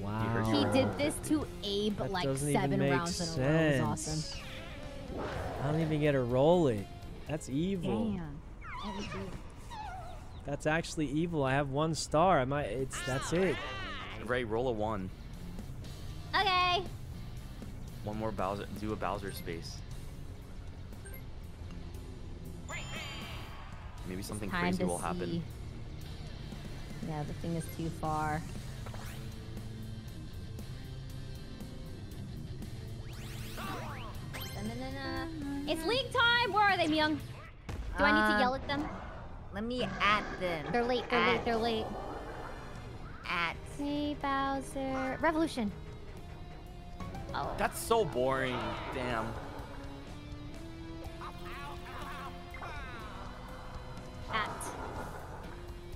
Wow. heard he did this to Abe That like doesn't even seven make rounds in a row. It was awesome. sense. I don't even get a roll it. That's evil. Damn. That's actually evil. I have one star. I might. It's that's it. Rae, roll a one. Okay. One more Bowser. Do a Bowser space. Maybe something crazy to will happen. Yeah, the thing is too far. It's league time! Where are they, Myung? Do I need to yell at them? Uh, let me at them. They're late, they're late, they're late. At. Hey, Bowser. Revolution. Oh. That's so boring. Damn. At.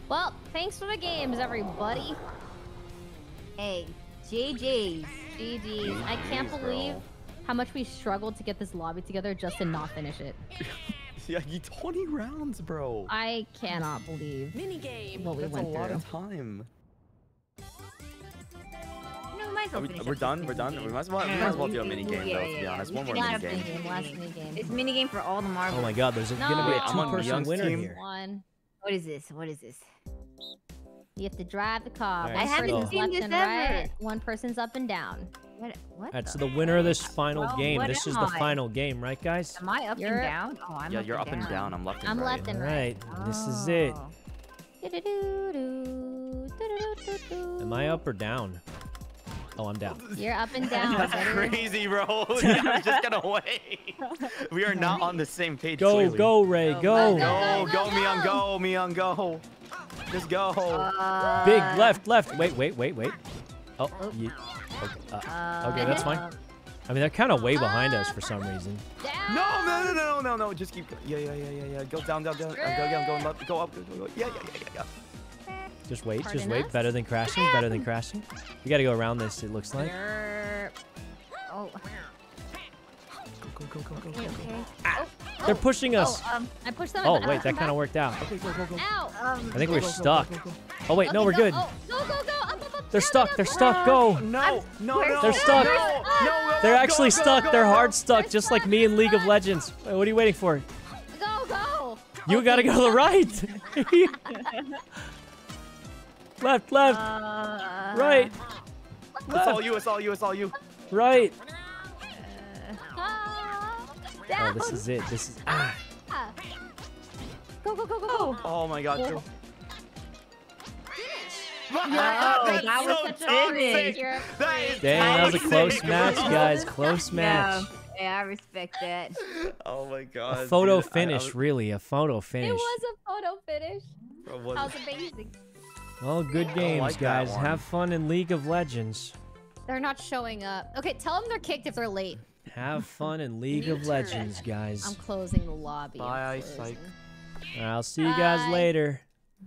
Well, thanks for the games, everybody. Hey, JJ's. GG's. I can't GG's, believe bro. how much we struggled to get this lobby together just to not finish it. <laughs> Yeah, you 20 rounds, bro. I cannot believe Minigame. what we That's a went lot through. of time. No, we might as Are well we, we're done. We're done. minigame. We might as well. We might as well we- do a mini game yeah, though. yeah, To be yeah. honest, We one more mini have game. Last minigame, last minigame. It's minigame for all the marbles. Oh my God! There's gonna be a No. I'm on two-person Young's winner team. here. One. What is this? What is this? You have to drive the car. Alright, One I haven't seen this and ever. right. One person's up and down. What? What? Alright, so the the winner of this final Well, game. This is am the I? final game, right, guys? Am I up You're- and down? Oh, I'm Yeah, up you're and up and down. I'm left and I'm right. left and All right. right, this is it. Oh. Am I up or down? Oh, I'm down. You're up and down. That's buddy. crazy, bro. <laughs> <laughs> I'm just gonna wait. We are not on the same page. Go, clearly. go, Rae, Go, go. go, Go, go, go, go, Mion, go. go, Mion, go. Just go. Uh, Big left, left. Wait, wait, wait, wait. Oh, ye- okay, uh, uh, okay, that's fine. I mean, they're kind of way behind us for some reason. Down. No, no, no, no, no, no. Just keep. Go. Yeah, yeah, yeah, yeah, yeah. Go down, down, down. Uh, go, yeah, go left. Go up. Go, go, go. Yeah, yeah, yeah, yeah, yeah. Just wait, Pardon just wait. us? Better than crashing, better than crashing. We gotta go around this, it looks like. Oh, Go, go, go, go, go, Okay, go. okay. Oh, They're oh, pushing us. Oh, um, I pushed them. Oh, wait, that kind of worked out. Okay, go, go, go. Ow. um, I think we're Go, go, go, stuck. go, go, go. Oh, wait, no, we're go. good. Oh, go, go, go. Up, up, up. They're stuck, down, they're down. stuck, go. No, no, no. They're stuck. No, no, no. They're actually go, stuck. go, They're hard stuck, They're just like me in League of. Legends. Wait, what are you waiting for? Go, go. You gotta go to the right. <laughs> <laughs> left, left, Uh, right, It's all left, you. It's all you. It's all you. right. Ah, Oh, down. this is it. This is. Ah. Go, go, go, go, go. Oh my god. Joe. Oh, That's that was so such a toxic. finish. You're That is Damn, that was a close match, guys. Close match. Yeah, yeah, I respect that. Oh my god. A photo dude, I- I finish, was- really. A photo finish. It was a photo finish. bro, That was amazing. Well, good games, like guys. Have fun in League of Legends. They're not showing up. Okay, tell them they're kicked if they're late. Have fun in <laughs> League of. Legends, guys. I'm closing the lobby. Bye, closing. psych. I'll see you guys Bye. later.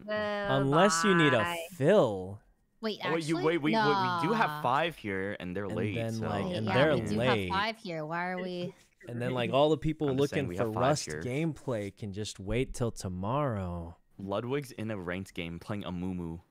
Unless you need a fill. Wait, Oh, actually, wait, you wait, wait, wait, we do have five here, and they're And late. then, so. like, and yeah, they're we do late. have five here. Why are we? And then, like, all the people I'm looking for have five Rust here. gameplay can just wait till tomorrow. Ludwig's in a ranked game playing a Mumu.